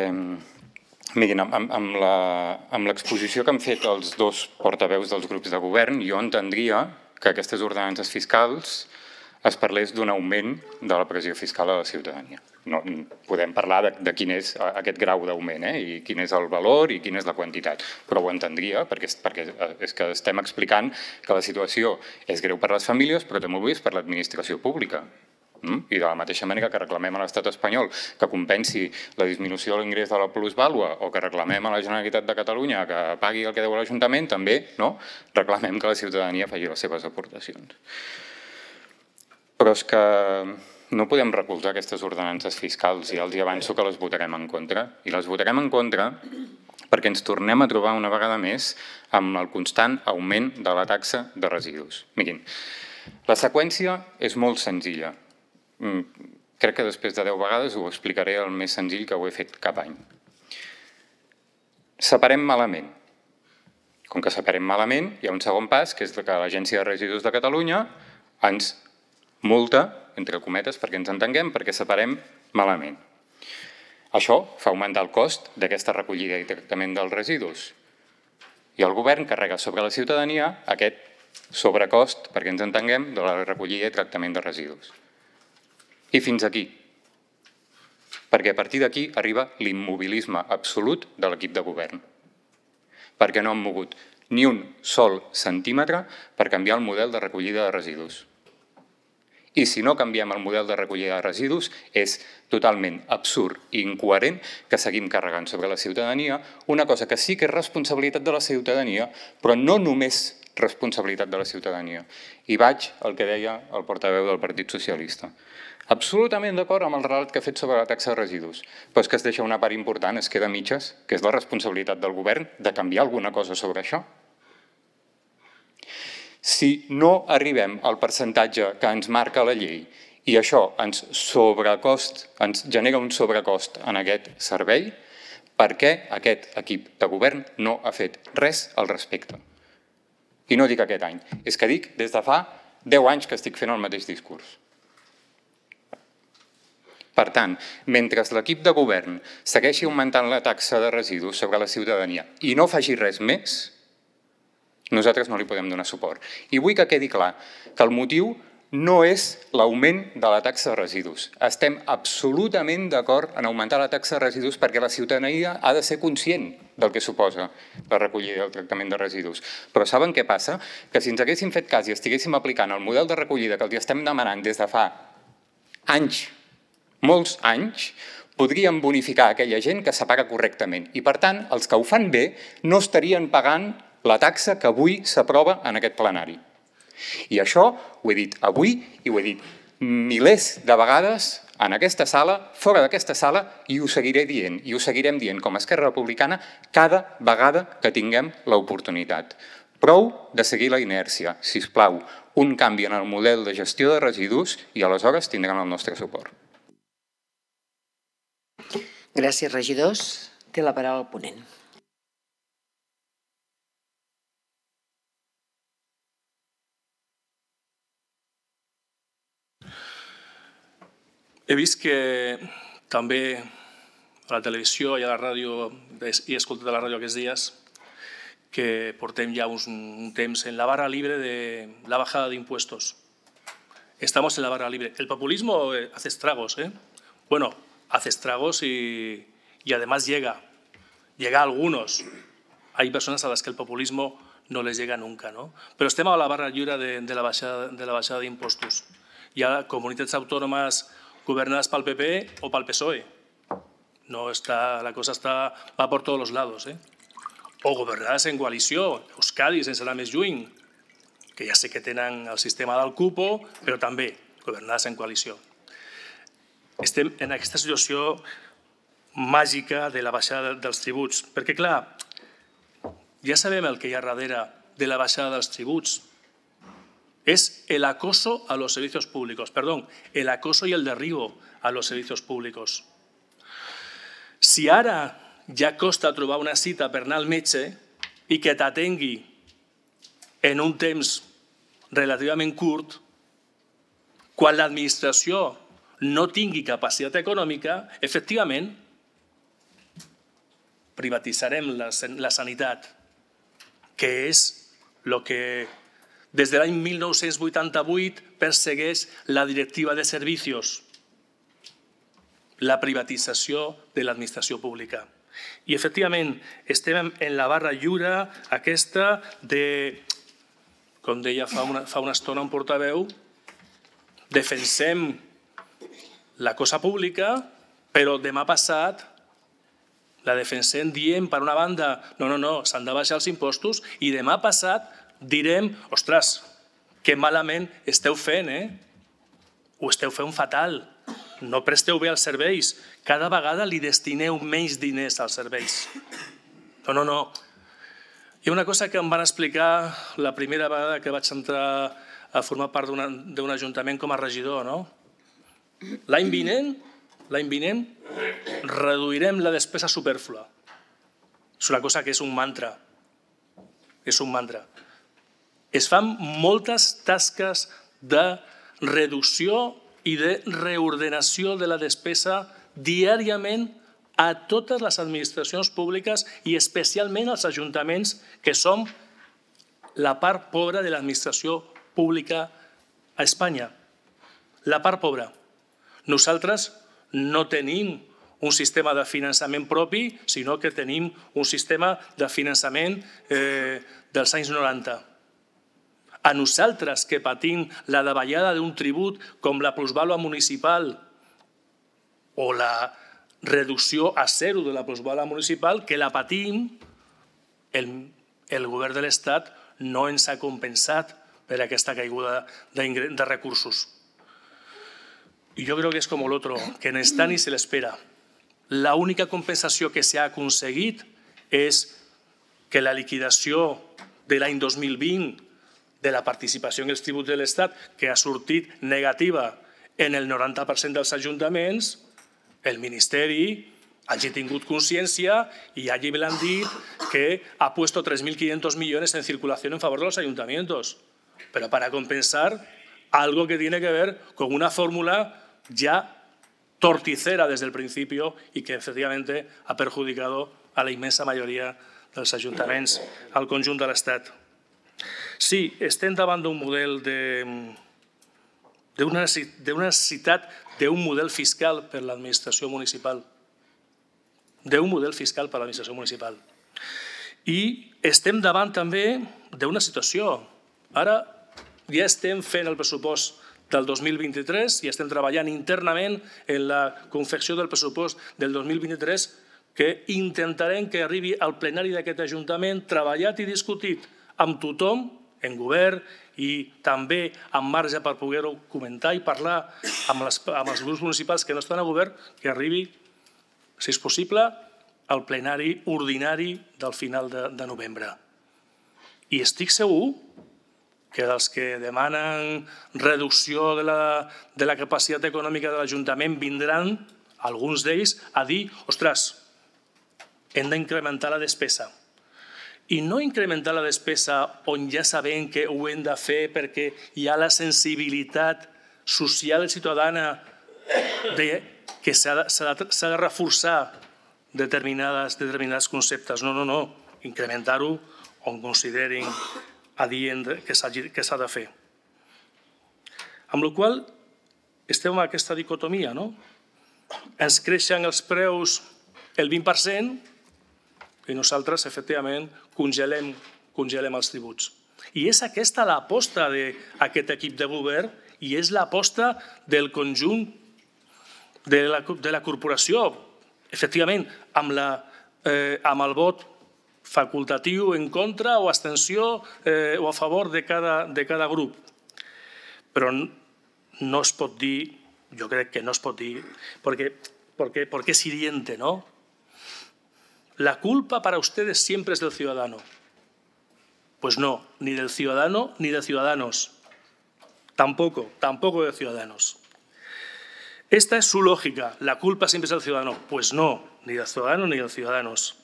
Mirin, amb l'exposició que han fet els dos portaveus dels grups de govern, jo entendria que aquestes ordenances fiscals es parlés d'un augment de la pressió fiscal a la ciutadania. No, podem parlar de, de quin és aquest grau d'augment eh? i quin és el valor i quina és la quantitat, però ho entendria perquè, perquè és que estem explicant que la situació és greu per les famílies però també ho és per l'administració pública. Mm? I de la mateixa manera que reclamem a l'estat espanyol que compensi la disminució de l'ingrés de la plusvàlua o que reclamem a la Generalitat de Catalunya que pagui el que deu l'Ajuntament, també no? reclamem que la ciutadania faci les seves aportacions. Però és que no podem recolzar aquestes ordenances fiscals i els avanço que les votarem en contra. I les votarem en contra perquè ens tornem a trobar una vegada més amb el constant augment de la taxa de residus. Mirin, la seqüència és molt senzilla. Mm, crec que després de 10 vegades ho explicaré el més senzill que ho he fet cap any. Separem malament. Com que separem malament, hi ha un segon pas, que és que l'Agència de Residus de Catalunya ens multa, entre cometes, perquè ens entenguem, perquè separem malament. Això fa augmentar el cost d'aquesta recollida i tractament dels residus. I el govern carrega sobre la ciutadania aquest sobrecost, perquè ens entenguem, de la recollida i tractament de residus. I fins aquí. Perquè a partir d'aquí arriba l'immobilisme absolut de l'equip de govern. Perquè no han mogut ni un sol centímetre per canviar el model de recollida de residus. I si no canviem el model de recollida de residus, és totalment absurd i incoherent que seguim carregant sobre la ciutadania una cosa que sí que és responsabilitat de la ciutadania, però no només responsabilitat de la ciutadania. I vaig al que deia el portaveu del Partit Socialista. Absolutament d'acord amb el relat que ha fet sobre la taxa de residus, però és que es deixa una part important, es queda mitges, que és la responsabilitat del govern de canviar alguna cosa sobre això. Si no arribem al percentatge que ens marca la llei i això ens, sobrecost, ens genera un sobrecost en aquest servei, per què aquest equip de govern no ha fet res al respecte? I no dic aquest any, és que dic des de fa 10 anys que estic fent el mateix discurs. Per tant, mentre l'equip de govern segueixi augmentant la taxa de residus sobre la ciutadania i no faci res més, nosaltres no li podem donar suport. I vull que quedi clar que el motiu no és l'augment de la taxa de residus. Estem absolutament d'acord en augmentar la taxa de residus perquè la ciutadania ha de ser conscient del que suposa la recollida i el tractament de residus. Però saben què passa? Que si ens haguéssim fet cas i estiguéssim aplicant el model de recollida que els estem demanant des de fa anys, molts anys, podríem bonificar aquella gent que s'apaga correctament. I, per tant, els que ho fan bé no estarien pagant la taxa que avui s'aprova en aquest plenari. I això ho he dit avui i ho he dit milers de vegades en aquesta sala, fora d'aquesta sala, i ho seguiré dient, i ho seguirem dient com a Esquerra Republicana cada vegada que tinguem l'oportunitat. Prou de seguir la inèrcia, si us plau, un canvi en el model de gestió de residus i aleshores tindran el nostre suport. Gràcies, regidors. Té la paraula el ponent. He vist que també a la televisió i a la ràdio, he escoltat a la ràdio aquests dies, que portem ja uns, un temps en la barra libre de la bajada de impuestos. Estamos en la barra libre. El populismo hace estragos, ¿eh? Bueno, hace estragos y, y además llega. Llega a algunos. Hay personas a las que el populismo no les llega nunca, no? Però estem a la barra lliure de, la, baixada, de la baixada d'impostos. Hi ha comunitats autònomes gobernadas para el PP o para el PSOE. No está, la cosa está, va por todos los lados. ¿eh? O gobernadas en coalició, Euskadi, sense anar més que ja sé que tenen el sistema del cupo, però també governades en coalició. Estem en aquesta situació màgica de la baixada dels tributs, perquè clar, ja sabem el que hi ha darrere de la baixada dels tributs, es el acoso a los servicios públicos, perdón, el acoso y el derribo a los servicios públicos. Si ara ja costa trobar una cita per anar al metge i que t'atengui en un temps relativament curt, quan l'administració no tingui capacitat econòmica, efectivament, privatitzarem la, la sanitat, que és el que des de l'any 1988 persegueix la directiva de servicis, la privatització de l'administració pública. I, efectivament, estem en la barra lliure aquesta de, com deia fa una, fa una estona un portaveu, defensem la cosa pública, però demà passat la defensem dient, per una banda, no, no, no, s'han de baixar els impostos, i demà passat direm, ostres, que malament esteu fent, eh? Ho esteu fent fatal. No presteu bé els serveis. Cada vegada li destineu menys diners als serveis. No, no, no. Hi ha una cosa que em van explicar la primera vegada que vaig entrar a formar part d'un ajuntament com a regidor, no? L'any vinent, l'any vinent, reduirem la despesa superflua. És una cosa que és un mantra. És un mantra. Es fan moltes tasques de reducció i de reordenació de la despesa diàriament a totes les administracions públiques i especialment als ajuntaments que som la part pobra de l'administració pública a Espanya. La part pobra. Nosaltres no tenim un sistema de finançament propi, sinó que tenim un sistema de finançament eh, dels anys 90. A nosaltres que patim la davallada d'un tribut com la plusvàlua municipal o la reducció a zero de la plusvàlua municipal, que la patim, el, el govern de l'Estat no ens ha compensat per aquesta caiguda de, de recursos. Y yo creo que es como el otro, que no está ni se le espera. La única compensació que s'ha aconseguit és que la liquidació de l'any 2020 de la participació en els tributs de l'Estat, que ha sortit negativa en el 90% dels ajuntaments, el Ministeri hagi tingut consciència i hagi dit que ha puesto 3.500 millones en circulación en favor de los ayuntamientos, pero para compensar algo que tiene que ver con una fórmula ya torticera desde el principio y que efectivamente ha perjudicado a la inmensa majoria dels ajuntaments al conjunt de l'Estat. Sí, estem davant d'un model d'una necessitat d'un model fiscal per l'administració municipal. D'un model fiscal per l'administració municipal. I estem davant també d'una situació. Ara ja estem fent el pressupost del 2023 i estem treballant internament en la confecció del pressupost del 2023 que intentarem que arribi al plenari d'aquest Ajuntament treballat i discutit amb tothom, en govern i també amb marge per poder-ho comentar i parlar amb, les, amb els grups municipals que no estan a govern, que arribi, si és possible, al plenari ordinari del final de, de novembre. I estic segur que dels que demanen reducció de la, de la capacitat econòmica de l'Ajuntament vindran alguns d'ells a dir ostres, hem d'incrementar la despesa. I no incrementar la despesa on ja sabem que ho hem de fer perquè hi ha la sensibilitat social i ciutadana de, que s'ha de, de, de reforçar determinades, determinats conceptes. No, no, no. Incrementar-ho on considerin adient que s'ha de fer. Amb la qual estem en aquesta dicotomia, no? Ens creixen els preus el 20% i nosaltres, efectivament, congelem, congelem els tributs. I és aquesta l'aposta d'aquest equip de govern i és l'aposta del conjunt de la, de la corporació, efectivament, amb, la, eh, amb el vot facultatiu en contra o abstenció eh, o a favor de cada, de cada grup. Però no es pot dir, jo crec que no es pot dir, perquè, porque, porque es hiriente, ¿no? La culpa para ustedes siempre es del ciudadano. Pues no, ni del ciudadano ni de ciudadanos. Tampoco, tampoco de ciudadanos. Esta es su lógica. La culpa siempre es del ciudadano. Pues no, ni del ciudadano ni de ciudadanos.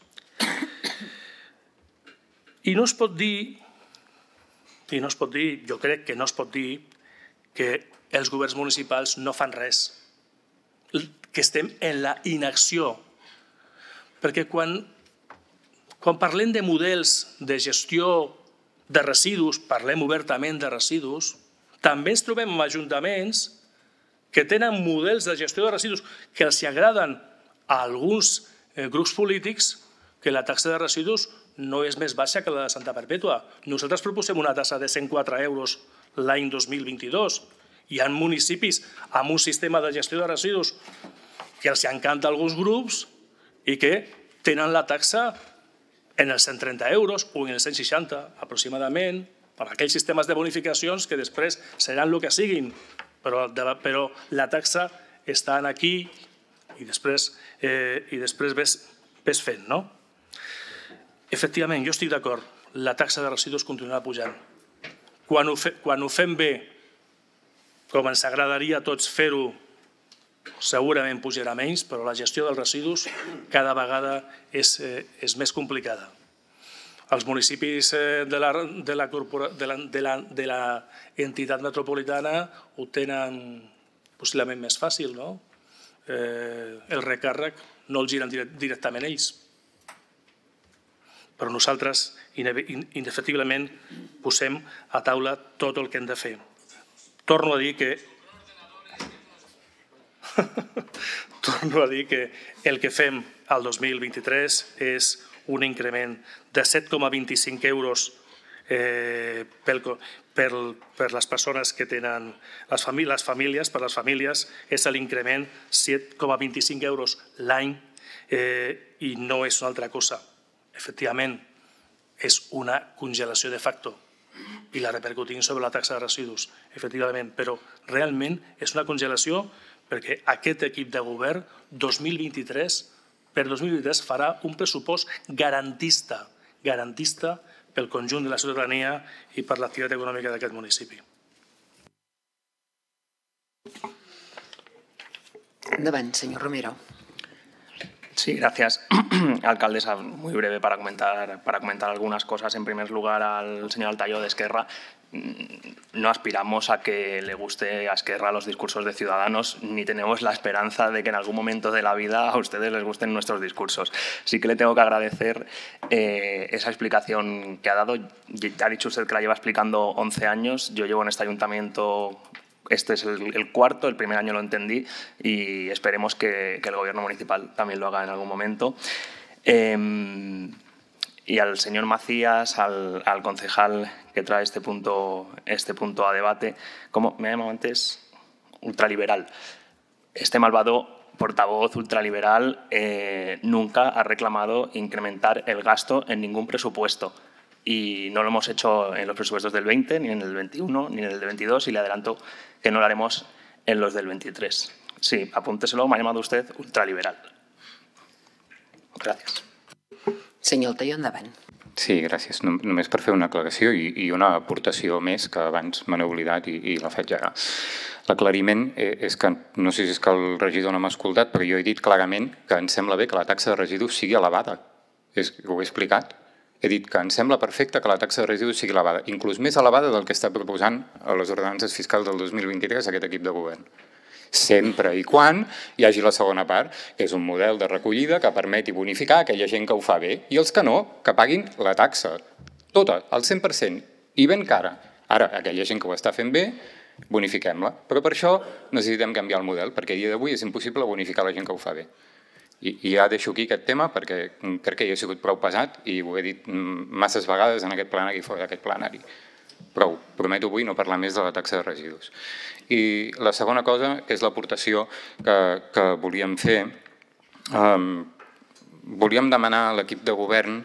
I no es pot dir, i no es pot dir, jo crec que no es pot dir que els governs municipals no fan res, que estem en la inacció. Perquè quan, quan parlem de models de gestió de residus, parlem obertament de residus, també ens trobem amb ajuntaments que tenen models de gestió de residus que els agraden a alguns eh, grups polítics que la taxa de residus no és més baixa que la de Santa Perpètua. Nosaltres proposem una tassa de 104 euros l'any 2022. Hi ha municipis amb un sistema de gestió de residus que els encanta alguns grups i que tenen la taxa en els 130 euros o en els 160 aproximadament, per aquells sistemes de bonificacions que després seran el que siguin, però, però la taxa està aquí i després, eh, i després ves, ves fent. No? Efectivament, jo estic d'acord, la taxa de residus continuarà pujant. Quan ho, fe, quan ho fem bé, com ens agradaria a tots fer-ho, segurament pujarà menys, però la gestió dels residus cada vegada és, eh, és més complicada. Els municipis eh, de la, de la, de la, de la, de la entitat metropolitana ho tenen possiblement més fàcil, no? Eh, el recàrrec no el giren directament ells, però nosaltres indefectiblement posem a taula tot el que hem de fer. Torno a dir que torno a dir que el que fem al 2023 és un increment de 7,25 euros eh, pel, per, per les persones que tenen les, famílies, les famílies, per les famílies és l'increment 7,25 euros l'any eh, i no és una altra cosa efectivament, és una congelació de facto i la repercutim sobre la taxa de residus, efectivament, però realment és una congelació perquè aquest equip de govern 2023 per 2023 farà un pressupost garantista, garantista pel conjunt de la ciutadania i per l'activitat econòmica d'aquest municipi. Endavant, senyor Romero. Sí, gracias, alcaldesa. Muy breve para comentar, para comentar algunas cosas. En primer lugar, al señor Altayo de Esquerra. Mm, no aspiramos a que le guste a Esquerra los discursos de Ciudadanos, ni tenemos la esperanza de que en algún momento de la vida a ustedes les gusten nuestros discursos. Sí que le tengo que agradecer eh, esa explicación que ha dado. Ya ha dicho usted que la lleva explicando 11 años. Yo llevo en este ayuntamiento este es el, cuarto, el primer año lo entendí y esperemos que, el gobierno municipal también lo haga en algún momento. Em, y al señor Macías, al, concejal que trae este punto, este punto a debate, como me llamado antes, ultraliberal. Este malvado portavoz ultraliberal eh, nunca ha reclamado incrementar el gasto en ningún presupuesto y no lo hemos hecho en los presupuestos del 20, ni en el 21, ni en el del 22 y le adelanto que no lo haremos en los del 23. Sí, apúnteselo, me ha llamado usted ultraliberal. Gràcies. Senyor Altaió, endavant. Sí, gràcies. Només per fer una aclaració i, i una aportació més que abans me n'he oblidat i, i la faig ara. L'aclariment eh, és que, no sé si és que el regidor no m'ha escoltat, però jo he dit clarament que em sembla bé que la taxa de residus sigui elevada. És, ho he explicat he dit que em sembla perfecte que la taxa de residus sigui elevada, inclús més elevada del que està proposant a les ordenances fiscals del 2023 aquest equip de govern. Sempre i quan hi hagi la segona part, que és un model de recollida que permeti bonificar aquella gent que ho fa bé i els que no, que paguin la taxa, tota, al 100%, i ben cara. Ara, aquella gent que ho està fent bé, bonifiquem-la. Però per això necessitem canviar el model, perquè a dia d'avui és impossible bonificar la gent que ho fa bé. I, I ja deixo aquí aquest tema perquè crec que hi he sigut prou pesat i ho he dit masses vegades en aquest plenari i fora d'aquest plenari. Prou, prometo avui no parlar més de la taxa de residus. I la segona cosa, és l'aportació que, que volíem fer, um, volíem demanar a l'equip de govern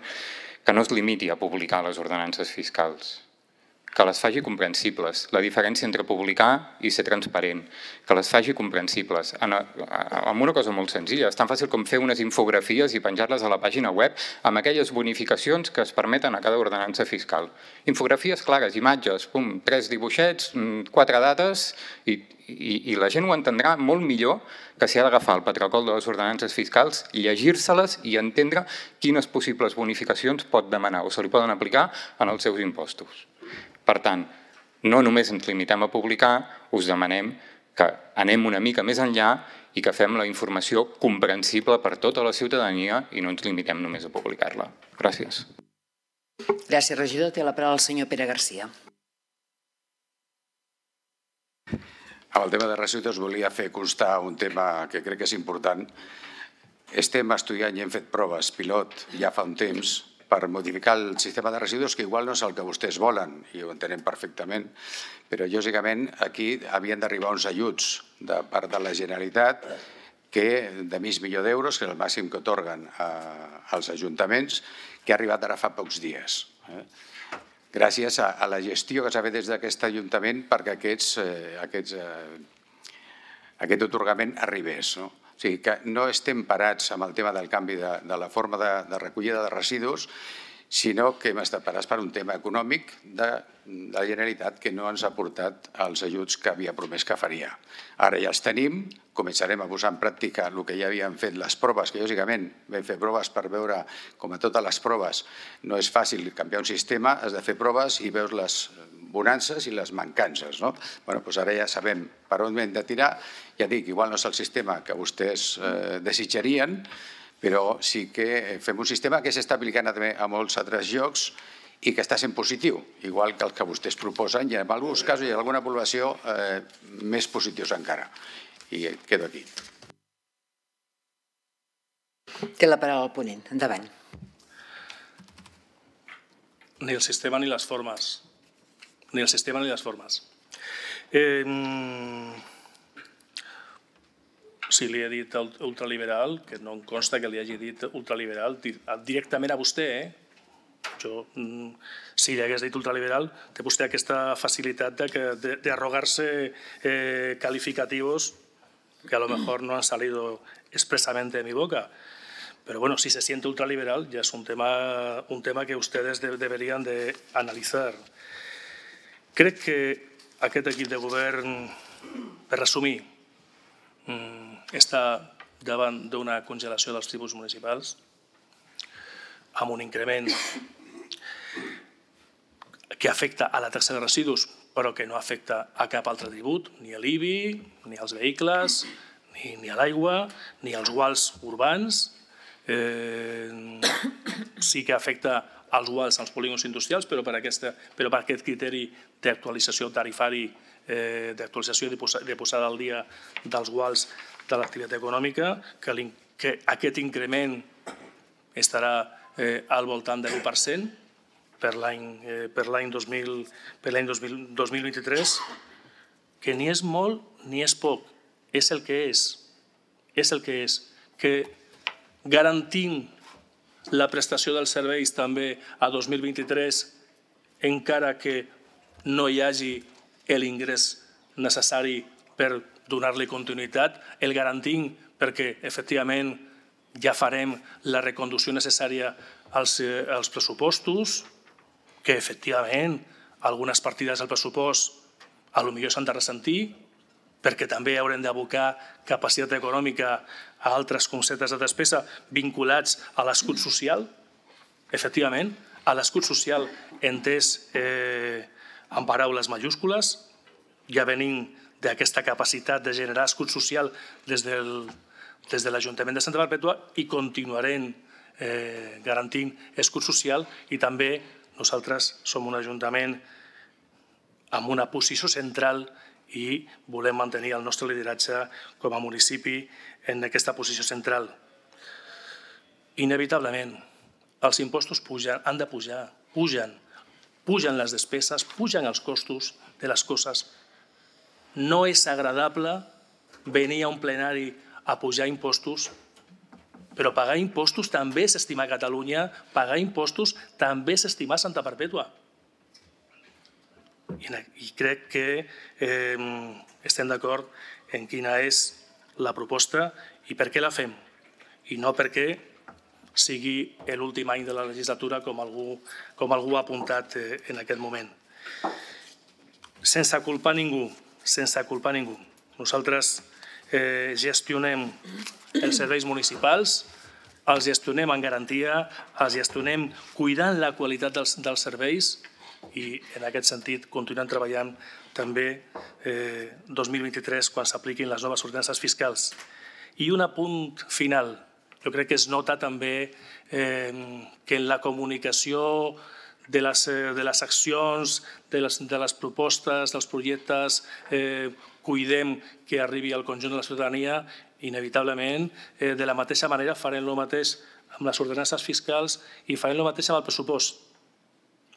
que no es limiti a publicar les ordenances fiscals que les faci comprensibles, la diferència entre publicar i ser transparent, que les faci comprensibles, en, amb una cosa molt senzilla, és tan fàcil com fer unes infografies i penjar-les a la pàgina web amb aquelles bonificacions que es permeten a cada ordenança fiscal. Infografies clares, imatges, pum, tres dibuixets, mm, quatre dates i, i, i la gent ho entendrà molt millor que si ha d'agafar el patracol de les ordenances fiscals, llegir-se-les i entendre quines possibles bonificacions pot demanar o se li poden aplicar en els seus impostos. Per tant, no només ens limitem a publicar, us demanem que anem una mica més enllà i que fem la informació comprensible per tota la ciutadania i no ens limitem només a publicar-la. Gràcies. Gràcies, regidor. Té la paraula el senyor Pere Garcia. Amb el tema de residus volia fer constar un tema que crec que és important. Estem estudiant i hem fet proves pilot ja fa un temps per modificar el sistema de residus, que igual no és el que vostès volen, i ho entenem perfectament, però lògicament aquí havien d'arribar uns ajuts de part de la Generalitat que de mig milió d'euros, que és el màxim que otorguen als ajuntaments, que ha arribat ara fa pocs dies. Eh? Gràcies a, a la gestió que s'ha fet des d'aquest Ajuntament perquè aquests, eh, aquests, eh, aquest otorgament arribés. No? O sigui que no estem parats amb el tema del canvi de, de la forma de, de recollida de residus, sinó que hem estat parats per un tema econòmic de, de la Generalitat que no ens ha portat els ajuts que havia promès que faria. Ara ja els tenim, començarem a posar en pràctica el que ja havíem fet les proves, que lògicament vam fer proves per veure, com a totes les proves, no és fàcil canviar un sistema, has de fer proves i veus les bonances i les mancances. No? Bueno, doncs ara ja sabem per on hem de tirar. Ja dic, igual no és el sistema que vostès eh, desitjarien, però sí que fem un sistema que s'està aplicant a, a molts altres llocs i que està sent positiu, igual que el que vostès proposen, i en alguns casos hi ha alguna població eh, més positius encara. I quedo aquí. Té la paraula el ponent. Endavant. Ni el sistema ni les formes ni el sistema ni les formes. Eh, si li he dit ultraliberal, que no em consta que li hagi dit ultraliberal, directament a vostè, eh? jo, mm, si li hagués dit ultraliberal, té vostè aquesta facilitat d'arrogar-se eh, calificativos que a lo mejor no han salido expresamente de mi boca. Pero bueno, si se siente ultraliberal ya es un tema, un tema que ustedes de, deberían de analizar. Crec que aquest equip de govern, per resumir, mm, està davant d'una congelació dels tributs municipals amb un increment que afecta a la taxa de residus però que no afecta a cap altre tribut, ni a l'IBI, ni als vehicles, ni, ni a l'aigua, ni als guals urbans. Eh, sí que afecta als UALs, als polígons industrials, però per, aquesta, però per aquest criteri d'actualització tarifari, eh, d'actualització de, posar, de posada al dia dels UALs de l'activitat econòmica, que, que aquest increment estarà eh, al voltant de l'1% per l'any eh, per l'any 2023, que ni és molt ni és poc, és el que és, és el que és, que garantint la prestació dels serveis també a 2023, encara que no hi hagi l'ingrés necessari per donar-li continuïtat, el garantim perquè efectivament ja farem la reconducció necessària als, eh, als pressupostos, que efectivament algunes partides del pressupost a lo millor s'han de ressentir, perquè també haurem d'abocar capacitat econòmica a altres conceptes de despesa vinculats a l'escut social, efectivament, a l'escut social entès eh, en paraules majúscules, ja venim d'aquesta capacitat de generar escut social des del, des de l'Ajuntament de Santa Perpètua i continuarem eh, garantint escut social i també nosaltres som un ajuntament amb una posició central i volem mantenir el nostre lideratge com a municipi en aquesta posició central. Inevitablement, els impostos pugen, han de pujar, pugen, pugen les despeses, pugen els costos de les coses. No és agradable venir a un plenari a pujar impostos, però pagar impostos també és estimar Catalunya, pagar impostos també és estimar Santa Perpètua. I crec que eh, estem d'acord en quina és la proposta i per què la fem. I no perquè sigui l'últim any de la legislatura com algú, com algú ha apuntat eh, en aquest moment. Sense culpar ningú, sense culpar ningú. Nosaltres eh, gestionem els serveis municipals, els gestionem en garantia, els gestionem cuidant la qualitat dels, dels serveis i en aquest sentit continuem treballant també eh, 2023 quan s'apliquin les noves ordenances fiscals. I un apunt final. Jo crec que es nota també eh, que en la comunicació de les, eh, de les accions, de les, de les propostes, dels projectes, eh, cuidem que arribi al conjunt de la ciutadania, inevitablement, eh, de la mateixa manera farem el mateix amb les ordenances fiscals i farem el mateix amb el pressupost.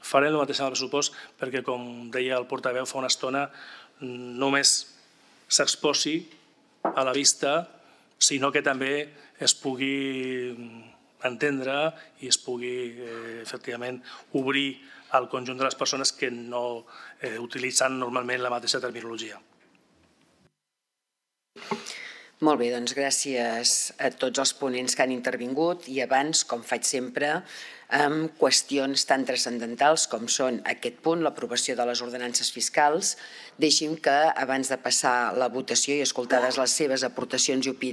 Farem el mateix amb el pressupost perquè, com deia el portaveu fa una estona, només s'exposi a la vista, sinó que també es pugui entendre i es pugui eh, efectivament obrir al conjunt de les persones que no eh, utilitzen normalment la mateixa terminologia. Molt bé, doncs gràcies a tots els ponents que han intervingut i abans, com faig sempre, amb qüestions tan transcendentals com són aquest punt, l'aprovació de les ordenances fiscals. Deixi'm que, abans de passar la votació i escoltades les seves aportacions i, opi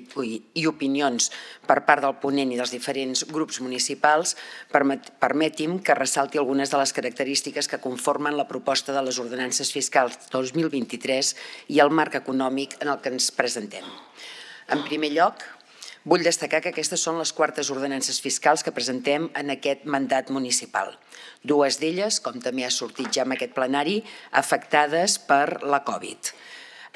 i opinions per part del ponent i dels diferents grups municipals, permet permeti'm que ressalti algunes de les característiques que conformen la proposta de les ordenances fiscals 2023 i el marc econòmic en el que ens presentem. En primer lloc, vull destacar que aquestes són les quartes ordenances fiscals que presentem en aquest mandat municipal. Dues d'elles, com també ha sortit ja en aquest plenari, afectades per la Covid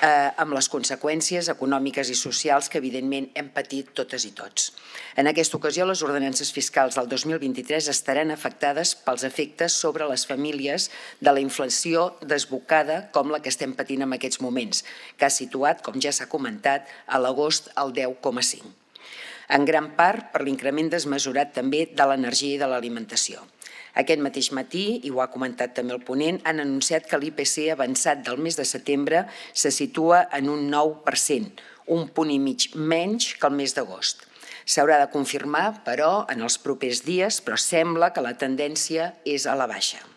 eh, amb les conseqüències econòmiques i socials que evidentment hem patit totes i tots. En aquesta ocasió, les ordenances fiscals del 2023 estaran afectades pels efectes sobre les famílies de la inflació desbocada com la que estem patint en aquests moments, que ha situat, com ja s'ha comentat, a l'agost el 10,5 en gran part per l'increment desmesurat també de l'energia i de l'alimentació. Aquest mateix matí, i ho ha comentat també el ponent, han anunciat que l'IPC avançat del mes de setembre se situa en un 9%, un punt i mig menys que el mes d'agost. S'haurà de confirmar, però, en els propers dies, però sembla que la tendència és a la baixa.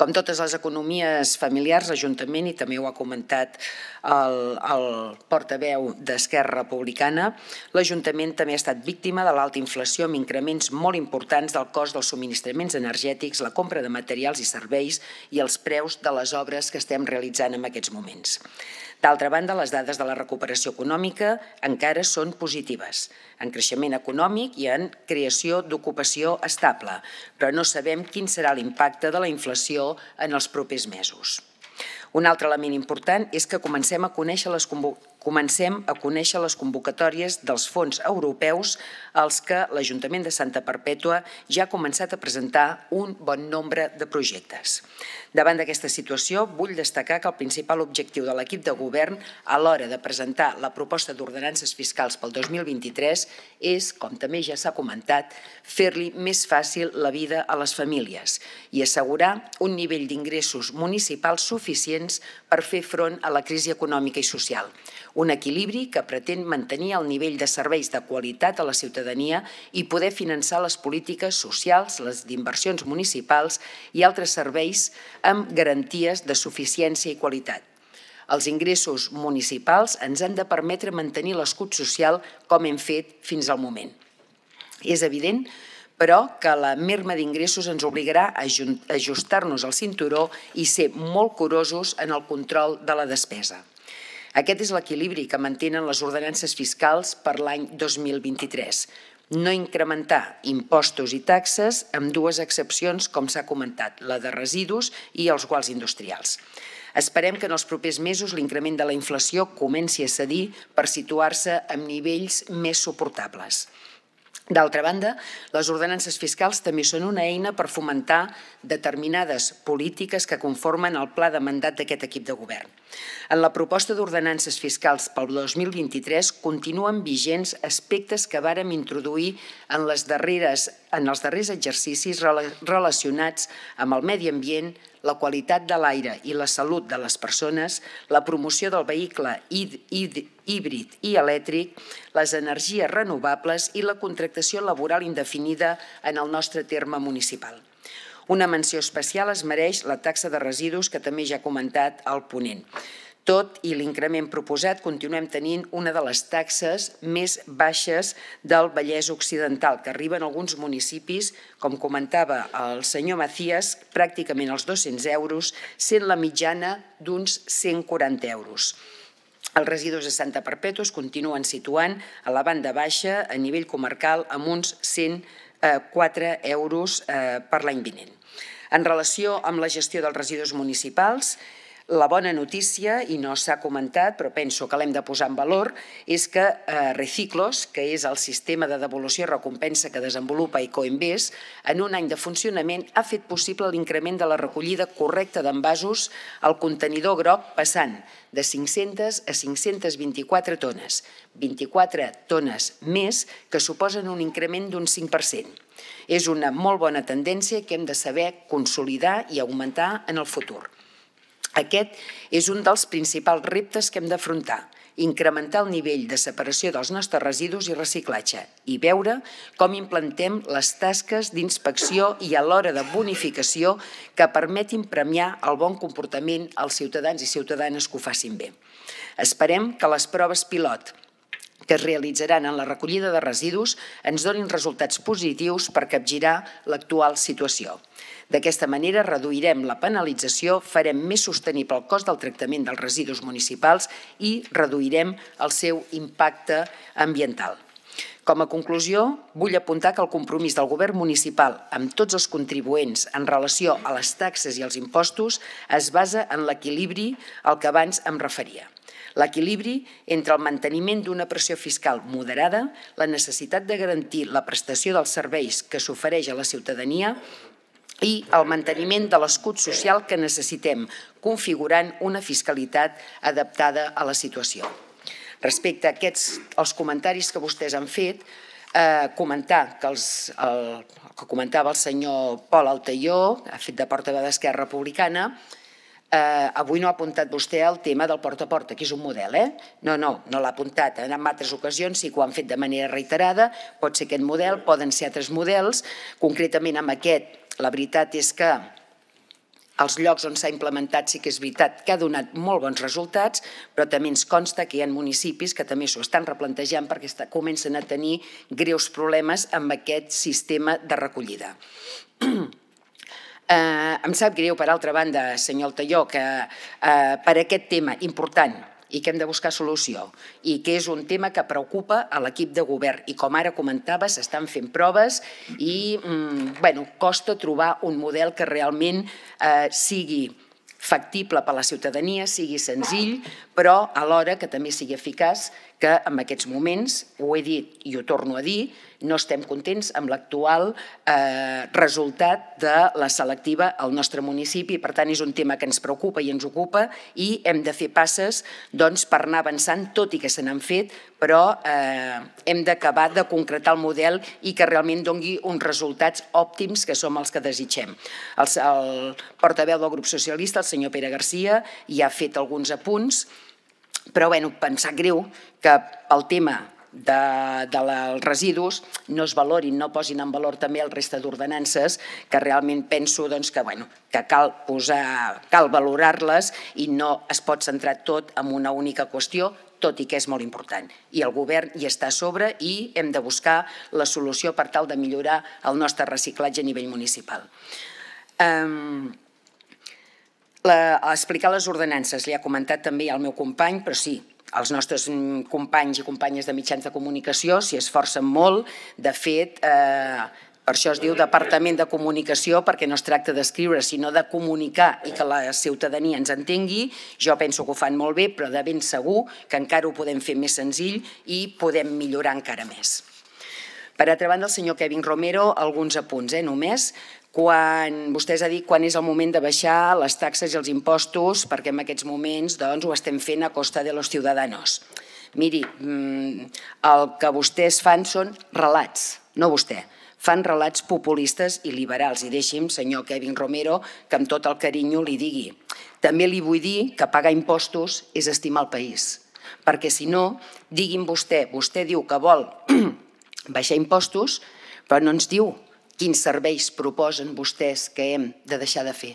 Com totes les economies familiars, l'Ajuntament, i també ho ha comentat el, el portaveu d'Esquerra Republicana, l'Ajuntament també ha estat víctima de l'alta inflació amb increments molt importants del cost dels subministraments energètics, la compra de materials i serveis i els preus de les obres que estem realitzant en aquests moments. D'altra banda, les dades de la recuperació econòmica encara són positives, en creixement econòmic i en creació d'ocupació estable, però no sabem quin serà l'impacte de la inflació en els propers mesos. Un altre element important és que comencem a conèixer les comencem a conèixer les convocatòries dels fons europeus als que l'Ajuntament de Santa Perpètua ja ha començat a presentar un bon nombre de projectes. Davant d'aquesta situació, vull destacar que el principal objectiu de l'equip de govern a l'hora de presentar la proposta d'ordenances fiscals pel 2023 és, com també ja s'ha comentat, fer-li més fàcil la vida a les famílies i assegurar un nivell d'ingressos municipals suficients per fer front a la crisi econòmica i social. Un equilibri que pretén mantenir el nivell de serveis de qualitat a la ciutadania i poder finançar les polítiques socials, les d'inversions municipals i altres serveis amb garanties de suficiència i qualitat. Els ingressos municipals ens han de permetre mantenir l'escut social com hem fet fins al moment. És evident però que la merma d'ingressos ens obligarà a ajustar-nos al cinturó i ser molt curosos en el control de la despesa. Aquest és l'equilibri que mantenen les ordenances fiscals per l'any 2023, no incrementar impostos i taxes amb dues excepcions, com s'ha comentat, la de residus i els guals industrials. Esperem que en els propers mesos l'increment de la inflació comenci a cedir per situar-se en nivells més suportables. D'altra banda, les ordenances fiscals també són una eina per fomentar determinades polítiques que conformen el pla de mandat d'aquest equip de govern. En la proposta d'ordenances fiscals pel 2023 continuen vigents aspectes que vàrem introduir en, les darreres, en els darrers exercicis relacionats amb el medi ambient, la qualitat de l'aire i la salut de les persones, la promoció del vehicle híbrid i elèctric, les energies renovables i la contractació laboral indefinida en el nostre terme municipal. Una menció especial es mereix la taxa de residus que també ja ha comentat el ponent. Tot i l'increment proposat, continuem tenint una de les taxes més baixes del Vallès Occidental, que arriben a alguns municipis, com comentava el senyor Macías, pràcticament els 200 euros, sent la mitjana d'uns 140 euros. Els residus de Santa Perpètua es continuen situant a la banda baixa a nivell comarcal amb uns 104 euros eh, per l'any vinent. En relació amb la gestió dels residus municipals, la bona notícia, i no s'ha comentat, però penso que l'hem de posar en valor, és que eh, Reciclos, que és el sistema de devolució i recompensa que desenvolupa Ecoembes, en un any de funcionament ha fet possible l'increment de la recollida correcta d'envasos al contenidor groc passant de 500 a 524 tones, 24 tones més que suposen un increment d'un 5%. És una molt bona tendència que hem de saber consolidar i augmentar en el futur. Aquest és un dels principals reptes que hem d'afrontar, incrementar el nivell de separació dels nostres residus i reciclatge i veure com implantem les tasques d'inspecció i a l'hora de bonificació que permetin premiar el bon comportament als ciutadans i ciutadanes que ho facin bé. Esperem que les proves pilot que es realitzaran en la recollida de residus ens donin resultats positius per capgirar l'actual situació. D'aquesta manera reduirem la penalització, farem més sostenible el cost del tractament dels residus municipals i reduirem el seu impacte ambiental. Com a conclusió, vull apuntar que el compromís del govern municipal amb tots els contribuents en relació a les taxes i els impostos es basa en l'equilibri al que abans em referia. L'equilibri entre el manteniment d'una pressió fiscal moderada, la necessitat de garantir la prestació dels serveis que s'ofereix a la ciutadania i el manteniment de l'escut social que necessitem, configurant una fiscalitat adaptada a la situació. Respecte a aquests, els comentaris que vostès han fet, eh, comentar que, els, el, que comentava el senyor Pol Altaió, ha fet de portaveu d'Esquerra Republicana, eh, avui no ha apuntat vostè el tema del porta a porta, que és un model, eh? No, no, no l'ha apuntat. En altres ocasions sí que ho han fet de manera reiterada, pot ser aquest model, poden ser altres models, concretament amb aquest la veritat és que els llocs on s'ha implementat sí que és veritat que ha donat molt bons resultats, però també ens consta que hi ha municipis que també s'ho estan replantejant perquè comencen a tenir greus problemes amb aquest sistema de recollida. eh, em sap greu, per altra banda, senyor Altalló, que eh, per aquest tema important i que hem de buscar solució i que és un tema que preocupa a l'equip de govern. I com ara comentava s'estan fent proves i mm, bueno, costa trobar un model que realment eh, sigui factible per a la ciutadania, sigui senzill, però alhora que també sigui eficaç, que en aquests moments, ho he dit i ho torno a dir, no estem contents amb l'actual eh, resultat de la selectiva al nostre municipi. Per tant, és un tema que ens preocupa i ens ocupa i hem de fer passes doncs, per anar avançant, tot i que se n'han fet, però eh, hem d'acabar de concretar el model i que realment dongui uns resultats òptims que som els que desitgem. El, portaveu del grup socialista, el senyor Pere Garcia, ja ha fet alguns apunts, però bueno, pensar greu que pel tema de, dels residus no es valorin, no posin en valor també el resta d'ordenances que realment penso doncs, que, bueno, que cal, posar, cal valorar-les i no es pot centrar tot en una única qüestió, tot i que és molt important. I el govern hi està a sobre i hem de buscar la solució per tal de millorar el nostre reciclatge a nivell municipal. Um, la, a explicar les ordenances, li ha comentat també el meu company, però sí, els nostres mm, companys i companyes de mitjans de comunicació s'hi esforcen molt. De fet, eh, per això es diu Departament de Comunicació, perquè no es tracta d'escriure, sinó de comunicar i que la ciutadania ens entengui. Jo penso que ho fan molt bé, però de ben segur que encara ho podem fer més senzill i podem millorar encara més. Per altra banda, el senyor Kevin Romero, alguns apunts, eh, només quan vostès ha dit quan és el moment de baixar les taxes i els impostos, perquè en aquests moments doncs, ho estem fent a costa de los ciudadanos. Miri, mm, el que vostès fan són relats, no vostè, fan relats populistes i liberals. I deixi'm, senyor Kevin Romero, que amb tot el carinyo li digui. També li vull dir que pagar impostos és estimar el país. Perquè si no, digui'm vostè, vostè diu que vol baixar impostos, però no ens diu quins serveis proposen vostès que hem de deixar de fer.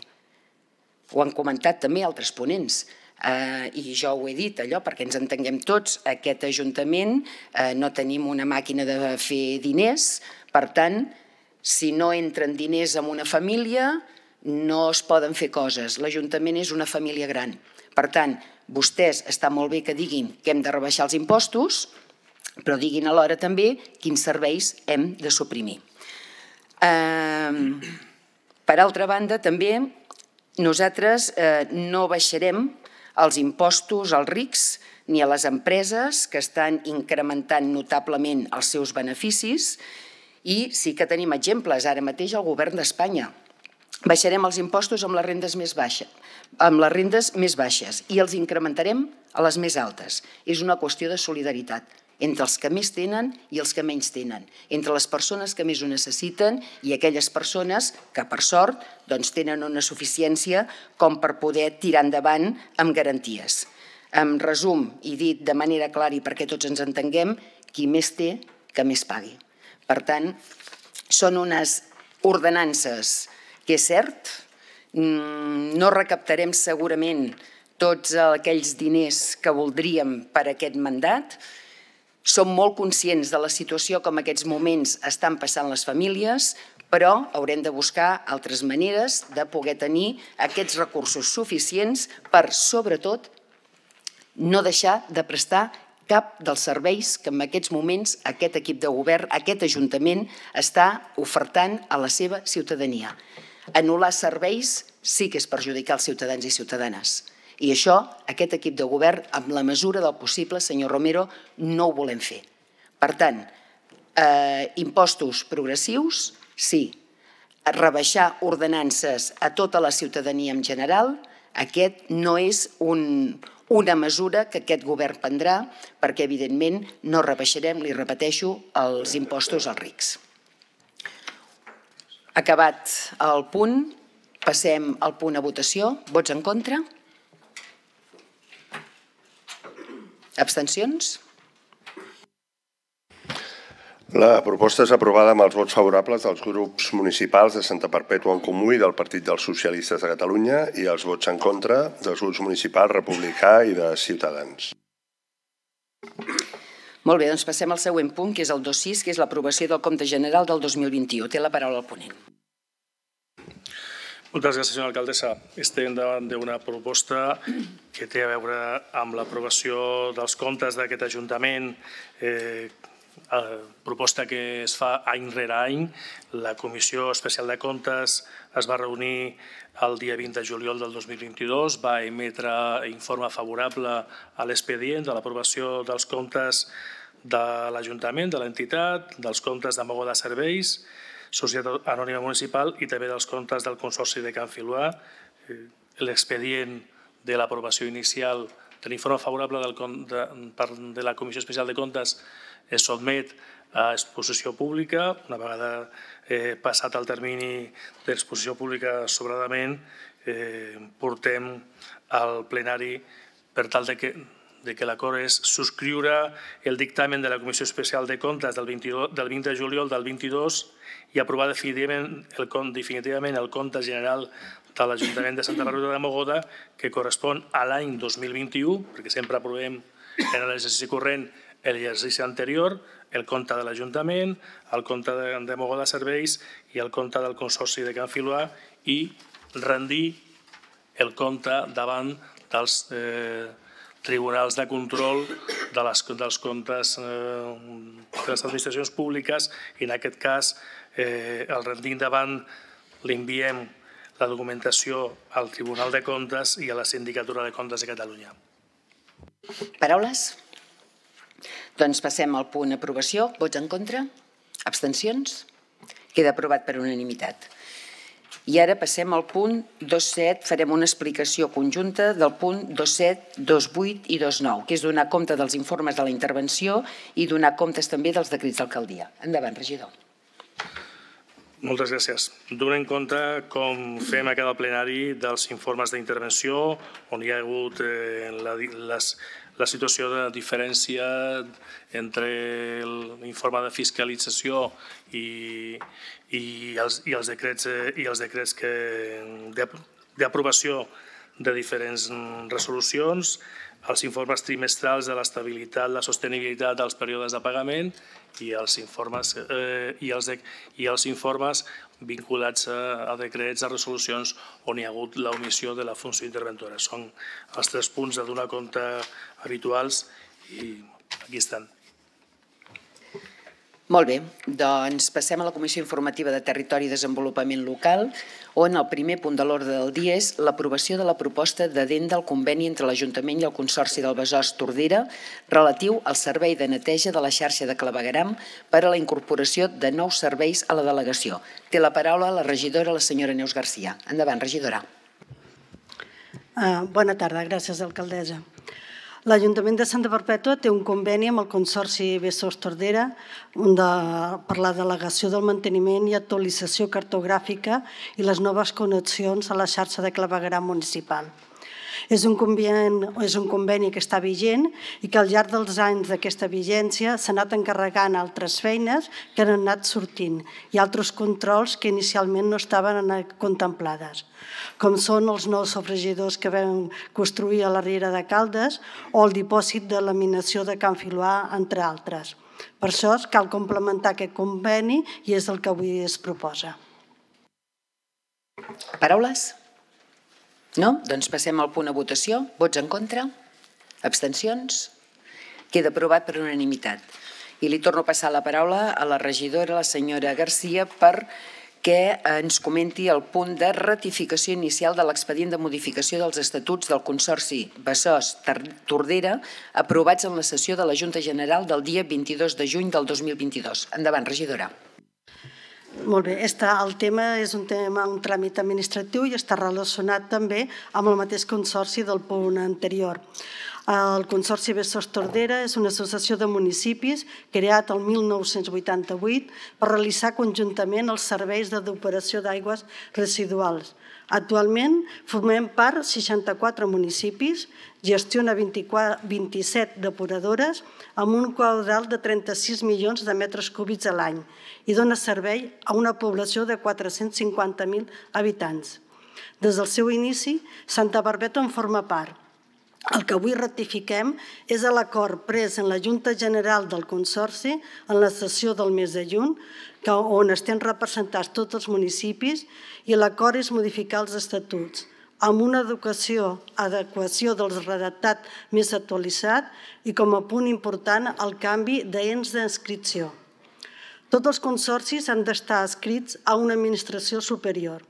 Ho han comentat també altres ponents, eh, i jo ho he dit, allò, perquè ens entenguem tots, aquest Ajuntament eh, no tenim una màquina de fer diners, per tant, si no entren diners en una família, no es poden fer coses. L'Ajuntament és una família gran. Per tant, vostès està molt bé que diguin que hem de rebaixar els impostos, però diguin alhora també quins serveis hem de suprimir. Eh, Per altra banda, també nosaltres eh, no baixarem els impostos als rics ni a les empreses que estan incrementant notablement els seus beneficis i sí que tenim exemples ara mateix al govern d'Espanya. Baixarem els impostos amb les rendes més baixes, amb les rendes més baixes i els incrementarem a les més altes. És una qüestió de solidaritat entre els que més tenen i els que menys tenen, entre les persones que més ho necessiten i aquelles persones que, per sort, doncs, tenen una suficiència com per poder tirar endavant amb garanties. En resum, i dit de manera clara i perquè tots ens entenguem, qui més té, que més pagui. Per tant, són unes ordenances que és cert, mm, no recaptarem segurament tots aquells diners que voldríem per aquest mandat, som molt conscients de la situació com aquests moments estan passant les famílies, però haurem de buscar altres maneres de poder tenir aquests recursos suficients per, sobretot, no deixar de prestar cap dels serveis que en aquests moments aquest equip de govern, aquest Ajuntament, està ofertant a la seva ciutadania. Anul·lar serveis sí que és perjudicar els ciutadans i ciutadanes. I això, aquest equip de govern, amb la mesura del possible, senyor Romero, no ho volem fer. Per tant, eh, impostos progressius, sí. Rebaixar ordenances a tota la ciutadania en general, aquest no és un, una mesura que aquest govern prendrà perquè, evidentment, no rebaixarem, li repeteixo, els impostos als rics. Acabat el punt, passem al punt a votació. Vots en contra? Abstencions? La proposta és aprovada amb els vots favorables dels grups municipals de Santa Perpètua en Comú i del Partit dels Socialistes de Catalunya i els vots en contra dels grups municipals Republicà i de Ciutadans. Molt bé, doncs passem al següent punt, que és el 2.6, que és l'aprovació del compte general del 2021. Té la paraula el ponent. Moltes gràcies, senyora alcaldessa. Estem davant d'una proposta que té a veure amb l'aprovació dels comptes d'aquest Ajuntament, eh, proposta que es fa any rere any. La Comissió Especial de Comptes es va reunir el dia 20 de juliol del 2022, va emetre informe favorable a l'expedient de l'aprovació dels comptes de l'Ajuntament, de l'entitat, dels comptes de Mogó de Serveis, Societat Anònima Municipal i també dels comptes del Consorci de Can Filuà. Eh, l'expedient de l'aprovació inicial de l'informe favorable del, de, de la Comissió Especial de Comptes es sotmet a exposició pública. Una vegada eh, passat el termini d'exposició pública sobradament, eh, portem al plenari per tal de que de que l'acord és subscriure el dictamen de la Comissió Especial de Comptes del 20, del 20 de juliol del 22 i aprovar definitivament el, definitivament el compte general de l'Ajuntament de Santa Bàrbara de Mogoda, que correspon a l'any 2021, perquè sempre aprovem en l'exercici corrent l'exercici anterior, el compte de l'Ajuntament, el compte de, de Mogoda Serveis i el compte del Consorci de Can Filuà i rendir el compte davant dels eh, tribunals de control de les, dels comptes eh, de les administracions públiques i en aquest cas eh, el rendim davant l'enviem la documentació al Tribunal de Comptes i a la Sindicatura de Comptes de Catalunya. Paraules? Doncs passem al punt aprovació. Vots en contra? Abstencions? Queda aprovat per unanimitat. I ara passem al punt 2.7, farem una explicació conjunta del punt 2.7, 2.8 i 2.9, que és donar compte dels informes de la intervenció i donar comptes també dels decrets d'alcaldia. Endavant, regidor. Moltes gràcies. Donem compte, com fem a cada plenari, dels informes d'intervenció, on hi ha hagut eh, la, les, la situació de diferència entre l'informe de fiscalització i, i, els, i els decrets, eh, i els decrets que d'aprovació de diferents resolucions, els informes trimestrals de l'estabilitat, la sostenibilitat dels períodes de pagament i els informes, eh, i els, i els informes vinculats a, a decrets, a resolucions on hi ha hagut l'omissió de la funció interventora. Són els tres punts de donar compte habituals i aquí estan. Molt bé, doncs passem a la Comissió Informativa de Territori i Desenvolupament Local, on el primer punt de l'ordre del dia és l'aprovació de la proposta d'adenda al conveni entre l'Ajuntament i el Consorci del Besòs Tordera relatiu al servei de neteja de la xarxa de clavegaram per a la incorporació de nous serveis a la delegació. Té la paraula la regidora, la senyora Neus Garcia. Endavant, regidora. Uh, bona tarda, gràcies, alcaldessa. L'Ajuntament de Santa Perpètua té un conveni amb el Consorci Bessos Tordera de, per la delegació del manteniment i actualització cartogràfica i les noves connexions a la xarxa de clavegram municipal. És un, conveni, és un conveni que està vigent i que al llarg dels anys d'aquesta vigència s'ha anat encarregant altres feines que han anat sortint i altres controls que inicialment no estaven contemplades, com són els nous sofregidors que vam construir a la Riera de Caldes o el dipòsit de laminació de Can Filoà, entre altres. Per això cal complementar aquest conveni i és el que avui es proposa. Paraules? No? Doncs passem al punt a votació. Vots en contra? Abstencions? Queda aprovat per unanimitat. I li torno a passar la paraula a la regidora, la senyora Garcia, per que ens comenti el punt de ratificació inicial de l'expedient de modificació dels estatuts del Consorci Besòs-Tordera aprovats en la sessió de la Junta General del dia 22 de juny del 2022. Endavant, regidora. Molt bé, està, el tema és un tema, un tràmit administratiu i està relacionat també amb el mateix consorci del punt anterior. El Consorci Bessos Tordera és una associació de municipis creat el 1988 per realitzar conjuntament els serveis d'operació d'aigües residuals. Actualment formem part 64 municipis, gestiona 24, 27 depuradores amb un caudal de 36 milions de metres cúbics a l'any i dona servei a una població de 450.000 habitants. Des del seu inici, Santa Barbeta en forma part. El que avui ratifiquem és l'acord pres en la Junta General del Consorci en la sessió del mes de juny, on estem representats tots els municipis, i l'acord és modificar els estatuts amb una educació, adequació del redactat més actualitzat i com a punt important el canvi d'ens d'inscripció. Tots els consorcis han d'estar escrits a una administració superior.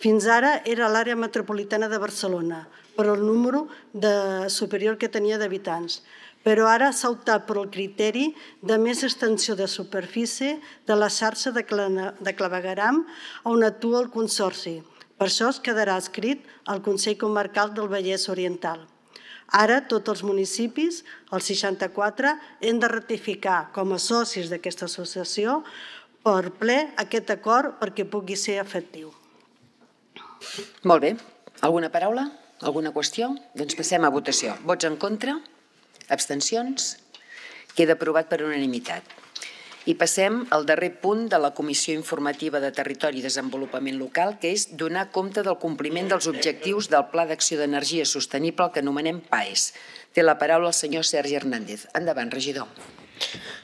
Fins ara era l'àrea metropolitana de Barcelona, per el número de superior que tenia d'habitants. Però ara s'ha optat per criteri de més extensió de superfície de la xarxa de, de clavegaram on actua el Consorci. Per això es quedarà escrit al Consell Comarcal del Vallès Oriental. Ara tots els municipis, els 64, hem de ratificar com a socis d'aquesta associació per ple aquest acord perquè pugui ser efectiu. Molt bé. Alguna paraula? Alguna qüestió? Doncs passem a votació. Vots en contra? Abstencions? Queda aprovat per unanimitat. I passem al darrer punt de la Comissió Informativa de Territori i Desenvolupament Local, que és donar compte del compliment dels objectius del Pla d'Acció d'Energia Sostenible, el que anomenem PAES. Té la paraula el senyor Sergi Hernández. Endavant, regidor.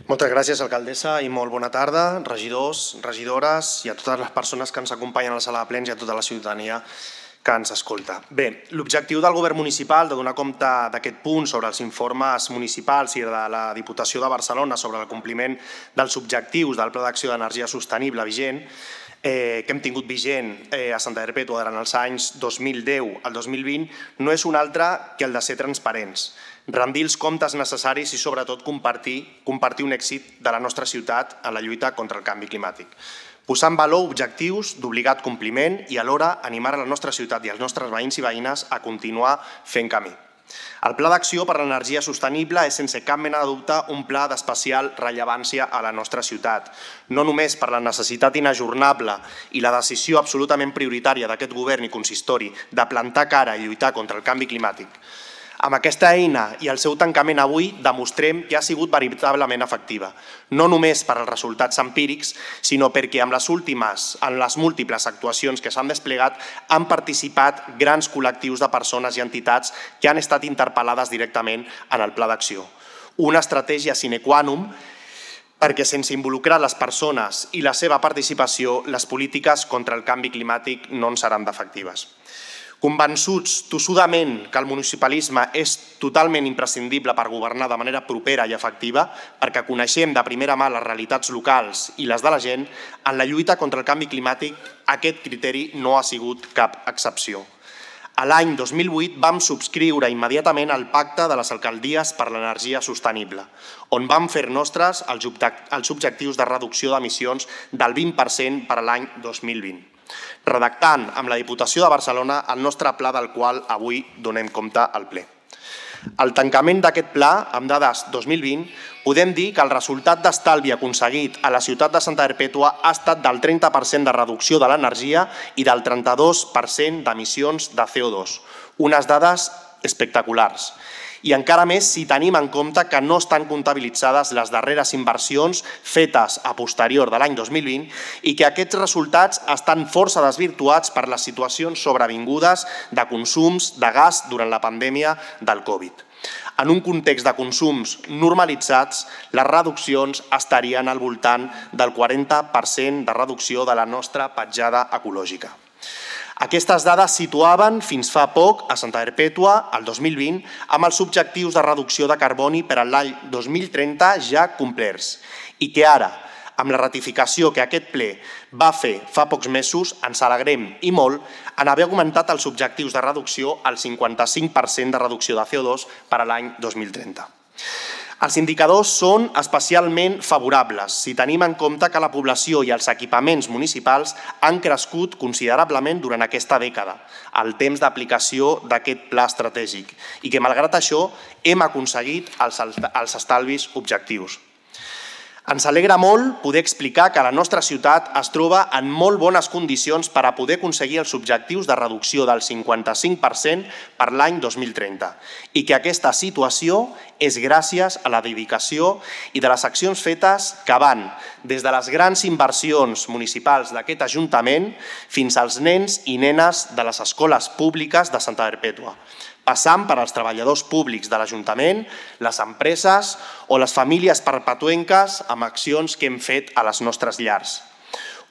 Moltes gràcies, alcaldessa, i molt bona tarda, regidors, regidores i a totes les persones que ens acompanyen a la sala de plens i a tota la ciutadania que ens escolta. Bé, l'objectiu del govern municipal de donar compte d'aquest punt sobre els informes municipals i de la Diputació de Barcelona sobre el compliment dels objectius del Pla d'Acció d'Energia Sostenible vigent eh, que hem tingut vigent eh, a Santa Perpètua durant els anys 2010 al 2020 no és un altre que el de ser transparents, rendir els comptes necessaris i sobretot compartir, compartir un èxit de la nostra ciutat en la lluita contra el canvi climàtic posar en valor objectius d'obligat compliment i alhora animar a la nostra ciutat i els nostres veïns i veïnes a continuar fent camí. El Pla d'Acció per l'Energia Sostenible és sense cap mena de dubte un pla d'especial rellevància a la nostra ciutat, no només per la necessitat inajornable i la decisió absolutament prioritària d'aquest govern i consistori de plantar cara i lluitar contra el canvi climàtic, amb aquesta eina i el seu tancament avui demostrem que ha sigut veritablement efectiva, no només per als resultats empírics, sinó perquè amb les últimes, en les múltiples actuacions que s'han desplegat, han participat grans col·lectius de persones i entitats que han estat interpel·lades directament en el pla d'acció. Una estratègia sine qua non perquè sense involucrar les persones i la seva participació, les polítiques contra el canvi climàtic no en seran d'efectives. Convençuts tossudament que el municipalisme és totalment imprescindible per governar de manera propera i efectiva, perquè coneixem de primera mà les realitats locals i les de la gent, en la lluita contra el canvi climàtic aquest criteri no ha sigut cap excepció. A l'any 2008 vam subscriure immediatament el Pacte de les Alcaldies per l'Energia Sostenible, on vam fer nostres els objectius de reducció d'emissions del 20% per a l'any 2020, redactant amb la Diputació de Barcelona el nostre pla del qual avui donem compte al ple. Al tancament d'aquest pla, amb dades 2020, podem dir que el resultat d'estalvi aconseguit a la ciutat de Santa Perpètua ha estat del 30% de reducció de l'energia i del 32% d'emissions de CO2, unes dades espectaculars i encara més si tenim en compte que no estan comptabilitzades les darreres inversions fetes a posterior de l'any 2020 i que aquests resultats estan força desvirtuats per les situacions sobrevingudes de consums de gas durant la pandèmia del Covid. En un context de consums normalitzats, les reduccions estarien al voltant del 40% de reducció de la nostra petjada ecològica. Aquestes dades situaven fins fa poc a Santa Perpètua, el 2020, amb els objectius de reducció de carboni per a l'any 2030 ja complerts i que ara, amb la ratificació que aquest ple va fer fa pocs mesos, ens alegrem i molt en haver augmentat els objectius de reducció al 55% de reducció de CO2 per a l'any 2030. Els indicadors són especialment favorables si tenim en compte que la població i els equipaments municipals han crescut considerablement durant aquesta dècada, el temps d'aplicació d'aquest pla estratègic, i que, malgrat això, hem aconseguit els estalvis objectius. Ens alegra molt poder explicar que la nostra ciutat es troba en molt bones condicions per a poder aconseguir els objectius de reducció del 55% per l'any 2030 i que aquesta situació és gràcies a la dedicació i de les accions fetes que van des de les grans inversions municipals d'aquest Ajuntament fins als nens i nenes de les escoles públiques de Santa Perpètua passant per als treballadors públics de l'Ajuntament, les empreses o les famílies perpetuenques amb accions que hem fet a les nostres llars.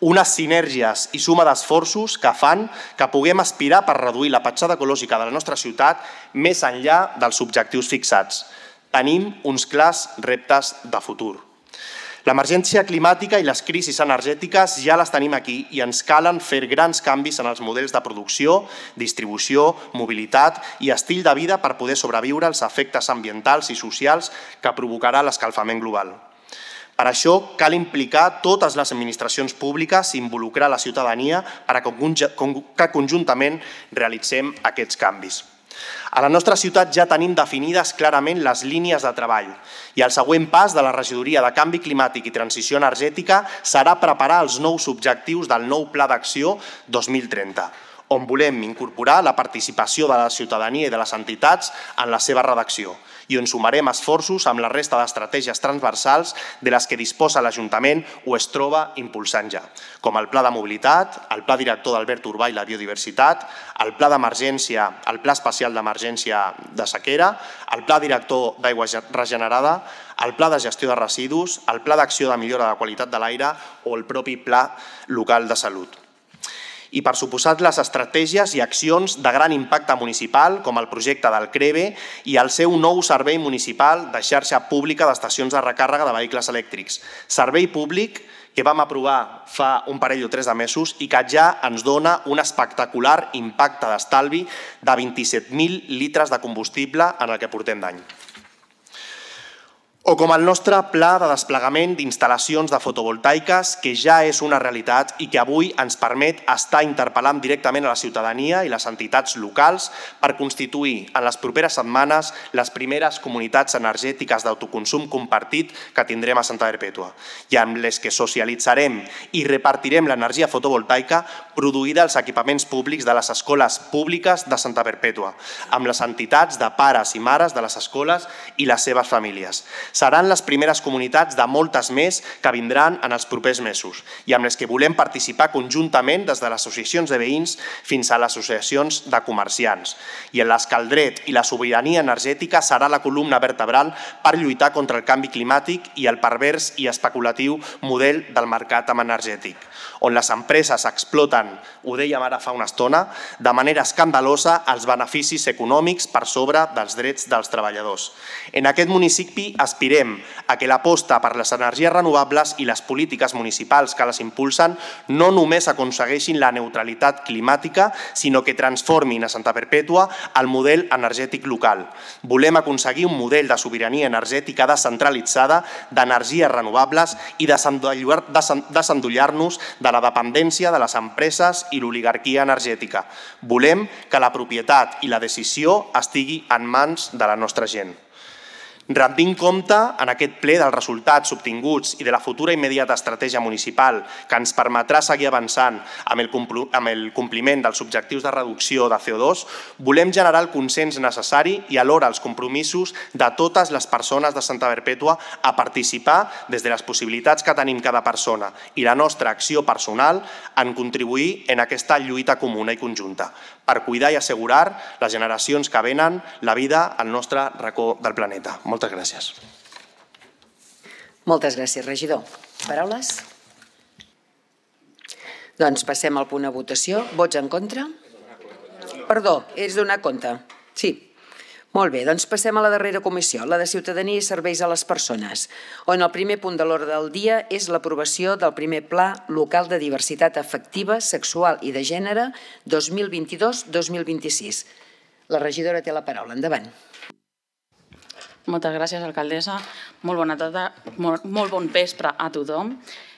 Unes sinergies i suma d'esforços que fan que puguem aspirar per reduir la petjada ecològica de la nostra ciutat més enllà dels objectius fixats. Tenim uns clars reptes de futur. L'emergència climàtica i les crisis energètiques ja les tenim aquí i ens calen fer grans canvis en els models de producció, distribució, mobilitat i estil de vida per poder sobreviure als efectes ambientals i socials que provocarà l'escalfament global. Per això cal implicar totes les administracions públiques i involucrar la ciutadania per a que conjuntament realitzem aquests canvis. A la nostra ciutat ja tenim definides clarament les línies de treball i el següent pas de la regidoria de Canvi Climàtic i Transició Energètica serà preparar els nous objectius del nou Pla d'Acció 2030 on volem incorporar la participació de la ciutadania i de les entitats en la seva redacció i on sumarem esforços amb la resta d'estratègies transversals de les que disposa l'Ajuntament o es troba impulsant ja, com el Pla de Mobilitat, el Pla Director d'Albert Urbà i la Biodiversitat, el Pla d'Emergència, el Pla Especial d'Emergència de Sequera, el Pla Director d'Aigua Regenerada, el Pla de Gestió de Residus, el Pla d'Acció de Millora de Qualitat de l'Aire o el propi Pla Local de Salut i, per suposat, les estratègies i accions de gran impacte municipal, com el projecte del CREVE i el seu nou servei municipal de xarxa pública d'estacions de recàrrega de vehicles elèctrics. Servei públic que vam aprovar fa un parell o tres de mesos i que ja ens dona un espectacular impacte d'estalvi de 27.000 litres de combustible en el que portem d'any. O com el nostre pla de desplegament d'instal·lacions de fotovoltaiques, que ja és una realitat i que avui ens permet estar interpel·lant directament a la ciutadania i les entitats locals per constituir en les properes setmanes les primeres comunitats energètiques d'autoconsum compartit que tindrem a Santa Perpètua. I amb les que socialitzarem i repartirem l'energia fotovoltaica produïda als equipaments públics de les escoles públiques de Santa Perpètua, amb les entitats de pares i mares de les escoles i les seves famílies Seran les primeres comunitats de moltes més que vindran en els propers mesos i amb les que volem participar conjuntament des de les associacions de veïns fins a les associacions de comerciants. I en les que el dret i la sobirania energètica serà la columna vertebral per lluitar contra el canvi climàtic i el pervers i especulatiu model del mercat energètic on les empreses exploten, ho dèiem ara fa una estona, de manera escandalosa els beneficis econòmics per sobre dels drets dels treballadors. En aquest municipi aspirem a que l'aposta per les energies renovables i les polítiques municipals que les impulsen no només aconsegueixin la neutralitat climàtica, sinó que transformin a Santa Perpètua el model energètic local. Volem aconseguir un model de sobirania energètica descentralitzada, d'energies renovables i desendollar-nos de la dependència de les empreses i l'oligarquia energètica. Volem que la propietat i la decisió estigui en mans de la nostra gent. Rendint compte en aquest ple dels resultats obtinguts i de la futura immediata estratègia municipal que ens permetrà seguir avançant amb el, amb el compliment dels objectius de reducció de CO2, volem generar el consens necessari i alhora els compromisos de totes les persones de Santa Perpètua a participar des de les possibilitats que tenim cada persona i la nostra acció personal en contribuir en aquesta lluita comuna i conjunta per cuidar i assegurar les generacions que venen la vida al nostre racó del planeta. Moltes gràcies. Moltes gràcies, regidor. Paraules? Doncs passem al punt de votació. Vots en contra? Perdó, és donar compte. Sí. Molt bé, doncs passem a la darrera comissió, la de Ciutadania i Serveis a les Persones, on el primer punt de l'ordre del dia és l'aprovació del primer Pla Local de Diversitat Afectiva, Sexual i de Gènere 2022-2026. La regidora té la paraula. Endavant. Moltes gràcies, alcaldessa. Molt bona tarda, molt, molt bon vespre a tothom.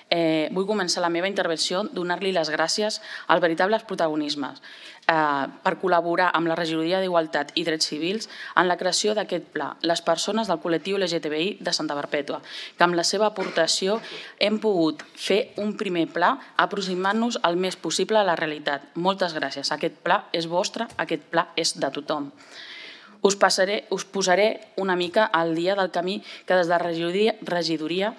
Eh, vull començar la meva intervenció donar-li les gràcies als veritables protagonismes eh, per col·laborar amb la Regidoria d'Igualtat i Drets Civils en la creació d'aquest pla, les persones del col·lectiu LGTBI de Santa Perpètua, que amb la seva aportació hem pogut fer un primer pla aproximant-nos el més possible a la realitat. Moltes gràcies. Aquest pla és vostre, aquest pla és de tothom. Us, passaré, us posaré una mica al dia del camí que des de regidoria, regidoria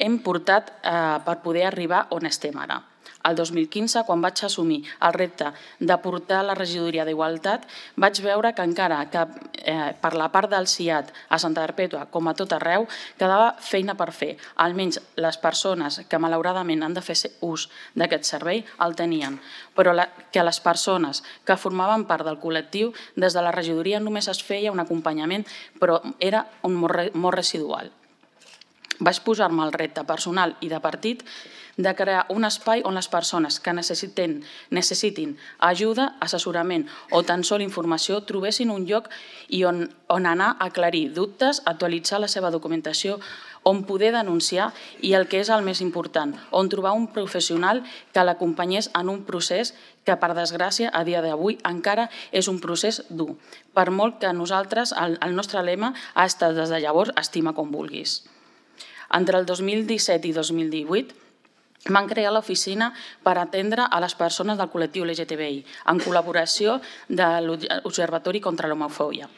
hem portat eh, per poder arribar on estem ara. El 2015, quan vaig assumir el repte de portar la regidoria d'Igualtat, vaig veure que encara que eh, per la part del CIAT a Santa Perpètua, com a tot arreu, quedava feina per fer. Almenys les persones que malauradament han de fer ús d'aquest servei el tenien, però la, que les persones que formaven part del col·lectiu, des de la regidoria només es feia un acompanyament, però era un molt, molt residual vaig posar-me el repte personal i de partit de crear un espai on les persones que necessiten, necessitin ajuda, assessorament o tan sol informació trobessin un lloc i on, on anar a aclarir dubtes, actualitzar la seva documentació, on poder denunciar i el que és el més important, on trobar un professional que l'acompanyés en un procés que, per desgràcia, a dia d'avui encara és un procés dur. Per molt que nosaltres, el, el nostre lema ha estat des de llavors estima com vulguis. Entre el 2017 i 2018 van crear l'oficina per atendre a les persones del col·lectiu LGTBI en col·laboració de l'Observatori contra l'Homofòbia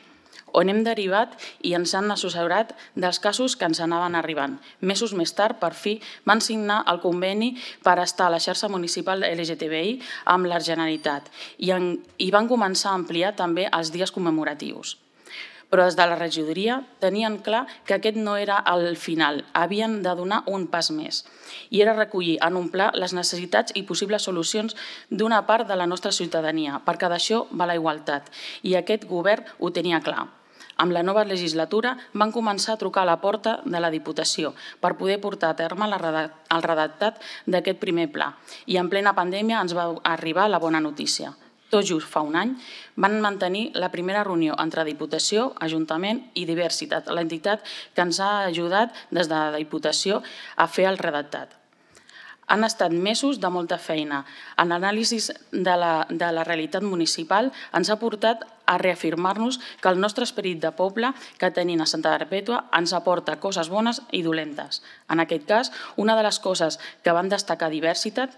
on hem derivat i ens han assessorat dels casos que ens anaven arribant. Mesos més tard, per fi, van signar el conveni per estar a la xarxa municipal LGTBI amb la Generalitat i, en, i van començar a ampliar també els dies commemoratius però des de la regidoria tenien clar que aquest no era el final, havien de donar un pas més. I era recollir en un pla les necessitats i possibles solucions d'una part de la nostra ciutadania, perquè d'això va la igualtat. I aquest govern ho tenia clar. Amb la nova legislatura van començar a trucar a la porta de la Diputació per poder portar a terme el redactat d'aquest primer pla. I en plena pandèmia ens va arribar la bona notícia tot just fa un any, van mantenir la primera reunió entre Diputació, Ajuntament i Diversitat, l'entitat que ens ha ajudat des de la Diputació a fer el redactat. Han estat mesos de molta feina. En l'anàlisi de, la, de la realitat municipal ens ha portat a reafirmar-nos que el nostre esperit de poble que tenim a Santa Perpètua ens aporta coses bones i dolentes. En aquest cas, una de les coses que van destacar diversitat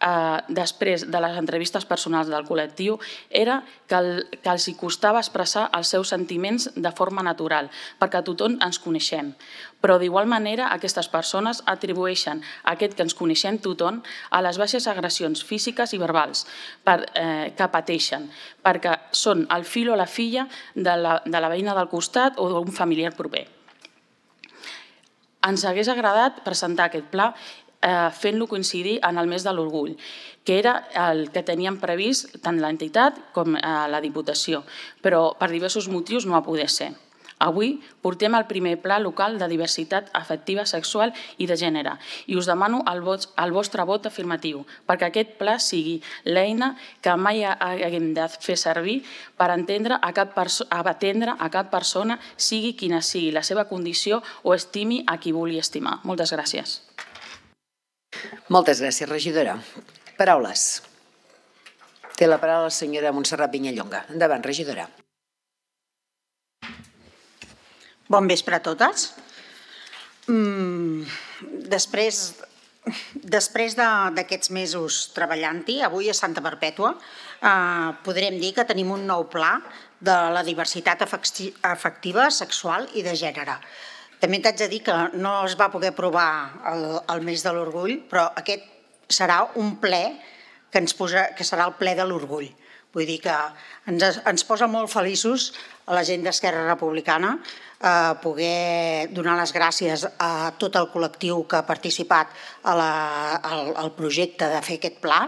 eh, després de les entrevistes personals del col·lectiu era que, el, que els costava expressar els seus sentiments de forma natural, perquè tothom ens coneixem. Però d'igual manera aquestes persones atribueixen aquest que ens coneixem tothom a les baixes agressions físiques i verbals per, eh, que pateixen, perquè són el fill o la filla de la, de la veïna del costat o d'un familiar proper. Ens hagués agradat presentar aquest pla eh, fent-lo coincidir en el mes de l'orgull, que era el que teníem previst tant l'entitat com eh, la Diputació, però per diversos motius no va poder ser. Avui portem el primer pla local de diversitat afectiva sexual i de gènere i us demano el, vostre vot afirmatiu perquè aquest pla sigui l'eina que mai haguem de fer servir per entendre a atendre a cap persona, sigui quina sigui la seva condició o estimi a qui vulgui estimar. Moltes gràcies. Moltes gràcies, regidora. Paraules. Té la paraula la senyora Montserrat Vinyallonga. Endavant, regidora. Bon vespre a totes. Mm, després després d'aquests mesos treballant-hi, avui a Santa Perpètua, eh, podrem dir que tenim un nou pla de la diversitat afectiva, sexual i de gènere. També t'haig de dir que no es va poder aprovar el, el mes de l'orgull, però aquest serà un ple que, ens posa, que serà el ple de l'orgull. Vull dir que ens, ens posa molt feliços a la gent d'Esquerra Republicana eh, poder donar les gràcies a tot el col·lectiu que ha participat a la, al, al projecte de fer aquest pla,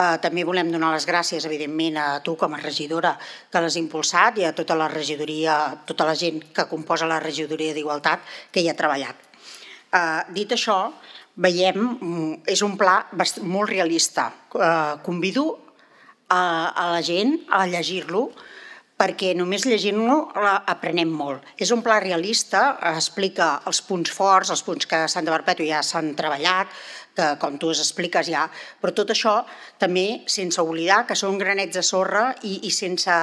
Eh, també volem donar les gràcies, evidentment, a tu com a regidora que l'has impulsat i a tota la regidoria, tota la gent que composa la regidoria d'Igualtat que hi ha treballat. Eh, dit això, veiem, mm, és un pla molt realista. Eh, convido a, a la gent a llegir-lo, perquè només llegint-lo aprenem molt. És un pla realista, explica els punts forts, els punts que a Santa Barpeto ja s'han treballat, que com tu es expliques ja, però tot això també sense oblidar que són granets de sorra i, i sense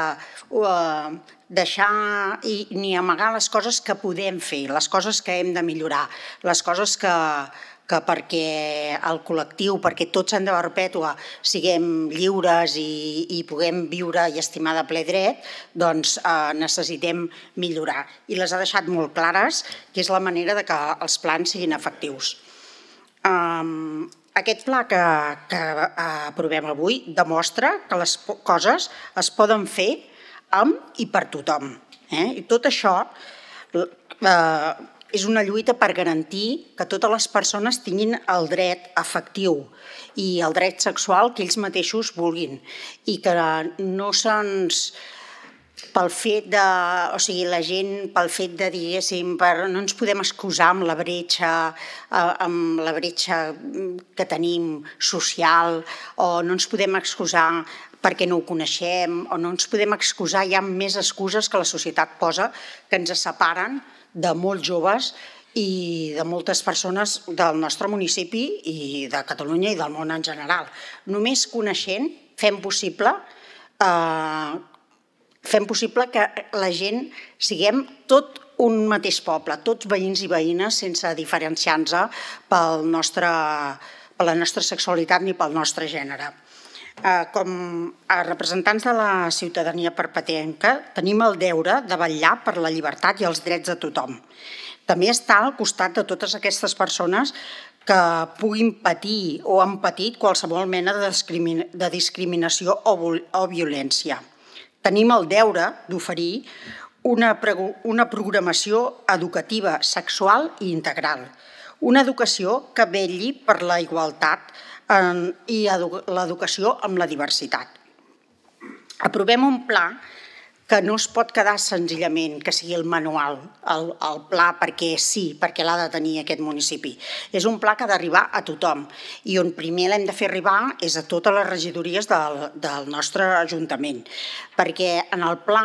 uh, deixar i, ni amagar les coses que podem fer, les coses que hem de millorar, les coses que, que perquè el col·lectiu, perquè tots en de perpètua siguem lliures i, i puguem viure i estimar de ple dret, doncs eh, necessitem millorar. I les ha deixat molt clares, que és la manera de que els plans siguin efectius. Um, aquest pla que, que aprovem avui demostra que les coses es poden fer amb i per tothom. Eh? I tot això eh, és una lluita per garantir que totes les persones tinguin el dret efectiu i el dret sexual que ells mateixos vulguin i que no se'ns pel fet de, o sigui, la gent pel fet de, diguéssim, per, no ens podem excusar amb la bretxa, amb la bretxa que tenim social, o no ens podem excusar perquè no ho coneixem, o no ens podem excusar, hi ha més excuses que la societat posa que ens separen de molts joves i de moltes persones del nostre municipi i de Catalunya i del món en general. Només coneixent fem possible eh, fem possible que la gent siguem tot un mateix poble, tots veïns i veïnes sense diferenciar-nos pel nostre, per la nostra sexualitat ni pel nostre gènere. Eh, com a representants de la ciutadania perpetenca tenim el deure de vetllar per la llibertat i els drets de tothom. També està al costat de totes aquestes persones que puguin patir o han patit qualsevol mena de discriminació o violència tenim el deure d'oferir una, una programació educativa sexual i integral, una educació que vetlli per la igualtat en, i l'educació amb la diversitat. Aprovem un pla que no es pot quedar senzillament que sigui el manual, el, el pla perquè sí, perquè l'ha de tenir aquest municipi. És un pla que ha d'arribar a tothom i on primer l'hem de fer arribar és a totes les regidories del, del nostre Ajuntament, perquè en el pla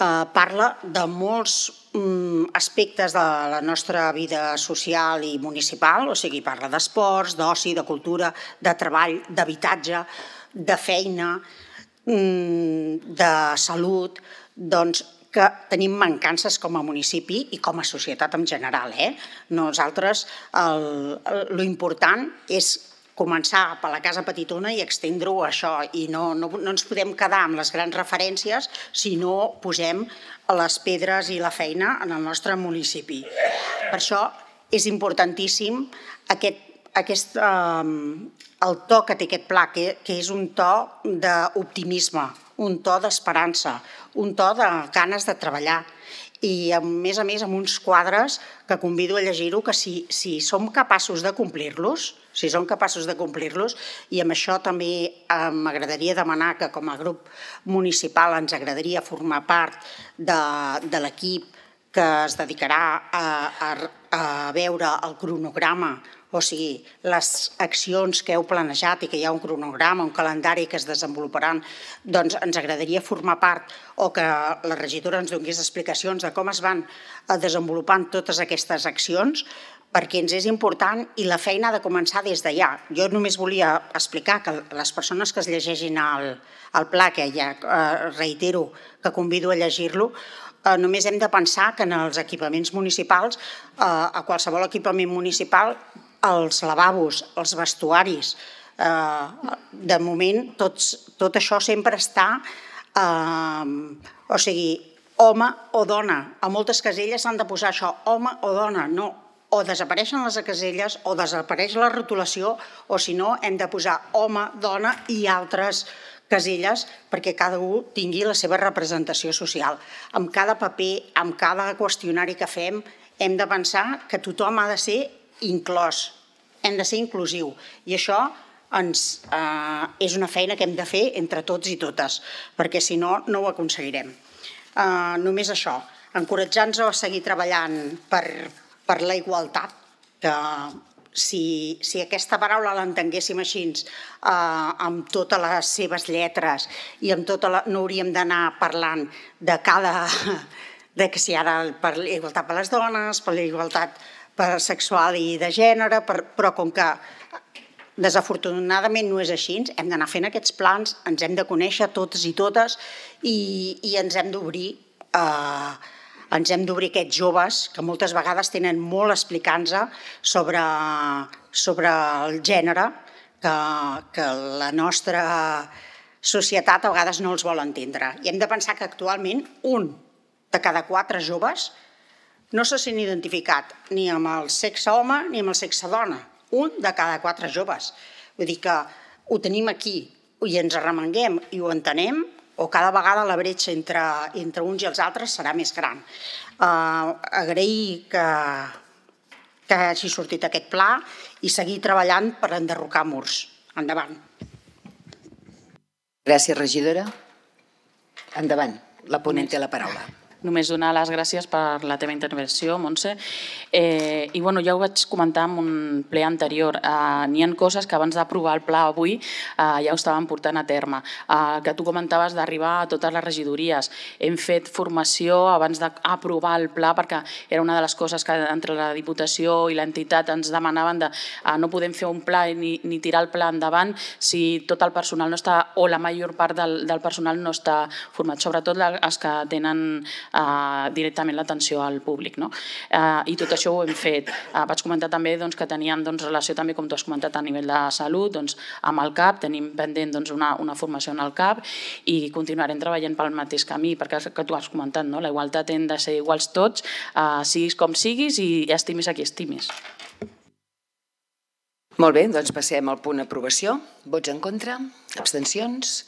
eh, parla de molts mm, aspectes de la nostra vida social i municipal, o sigui, parla d'esports, d'oci, de cultura, de treball, d'habitatge, de feina, Mm, de salut, doncs que tenim mancances com a municipi i com a societat en general. Eh? Nosaltres, el, el, lo important és començar per la casa petitona i extendre-ho a això i no, no, no ens podem quedar amb les grans referències si no posem les pedres i la feina en el nostre municipi. Per això és importantíssim aquest, aquest, eh, el to que té aquest pla, que, que és un to d'optimisme, un to d'esperança, un to de ganes de treballar. I a més a més amb uns quadres que convido a llegir-ho que si, si som capaços de complir-los, si som capaços de complir-los i amb això també eh, m'agradaria demanar que com a grup municipal ens agradaria formar part de, de l'equip que es dedicarà a, a, a veure el cronograma o sigui, les accions que heu planejat i que hi ha un cronograma, un calendari que es desenvoluparan, doncs ens agradaria formar part o que la regidora ens donés explicacions de com es van eh, desenvolupant totes aquestes accions, perquè ens és important i la feina ha de començar des d'allà. Jo només volia explicar que les persones que es llegeixin el, el pla, que ja eh, reitero que convido a llegir-lo, eh, només hem de pensar que en els equipaments municipals, eh, a qualsevol equipament municipal, els lavabos, els vestuaris. Eh, de moment, tots, tot això sempre està... Eh, o sigui, home o dona. A moltes caselles s'han de posar això, home o dona. No, o desapareixen les caselles o desapareix la rotulació o si no hem de posar home, dona i altres caselles perquè cada un tingui la seva representació social. Amb cada paper, amb cada qüestionari que fem, hem de pensar que tothom ha de ser inclòs, hem de ser inclusiu i això ens, eh, és una feina que hem de fer entre tots i totes, perquè si no, no ho aconseguirem. Eh, només això, encoratjar-nos a seguir treballant per, per la igualtat, que si, si aquesta paraula l'entenguéssim així, eh, amb totes les seves lletres i amb tota la, no hauríem d'anar parlant de cada de que si ara per igualtat per les dones, per la igualtat per sexual i de gènere, per, però com que desafortunadament no és així, hem d'anar fent aquests plans, ens hem de conèixer totes i totes i, i ens hem d'obrir eh, ens hem d'obrir aquests joves que moltes vegades tenen molt explicant-nos sobre, sobre el gènere que, que la nostra societat a vegades no els vol entendre. I hem de pensar que actualment un de cada quatre joves no se sent identificat ni amb el sexe home ni amb el sexe dona. Un de cada quatre joves. Vull dir que ho tenim aquí i ens arremenguem i ho entenem, o cada vegada la bretxa entre, entre uns i els altres serà més gran. Uh, agrair que, que hagi sortit aquest pla i seguir treballant per enderrocar murs. Endavant. Gràcies, regidora. Endavant. La ponent té la paraula només donar les gràcies per la teva intervenció, Montse. Eh, I bueno, ja ho vaig comentar en un ple anterior. Eh, N'hi ha coses que abans d'aprovar el pla avui eh, ja ho estàvem portant a terme. Eh, que tu comentaves d'arribar a totes les regidories. Hem fet formació abans d'aprovar el pla perquè era una de les coses que entre la Diputació i l'entitat ens demanaven de eh, no podem fer un pla ni, ni tirar el pla endavant si tot el personal no està, o la major part del, del personal no està format, sobretot els que tenen eh, directament l'atenció al públic. No? Eh, I tot això ho hem fet. Eh, vaig comentar també doncs, que teníem doncs, relació també, com tu has comentat, a nivell de salut, doncs, amb el CAP, tenim pendent doncs, una, una formació en el CAP i continuarem treballant pel mateix camí, perquè que tu has comentat, no? la igualtat hem de ser iguals tots, eh, siguis com siguis i estimis a qui estimis. Molt bé, doncs passem al punt aprovació. Vots en contra? Abstencions?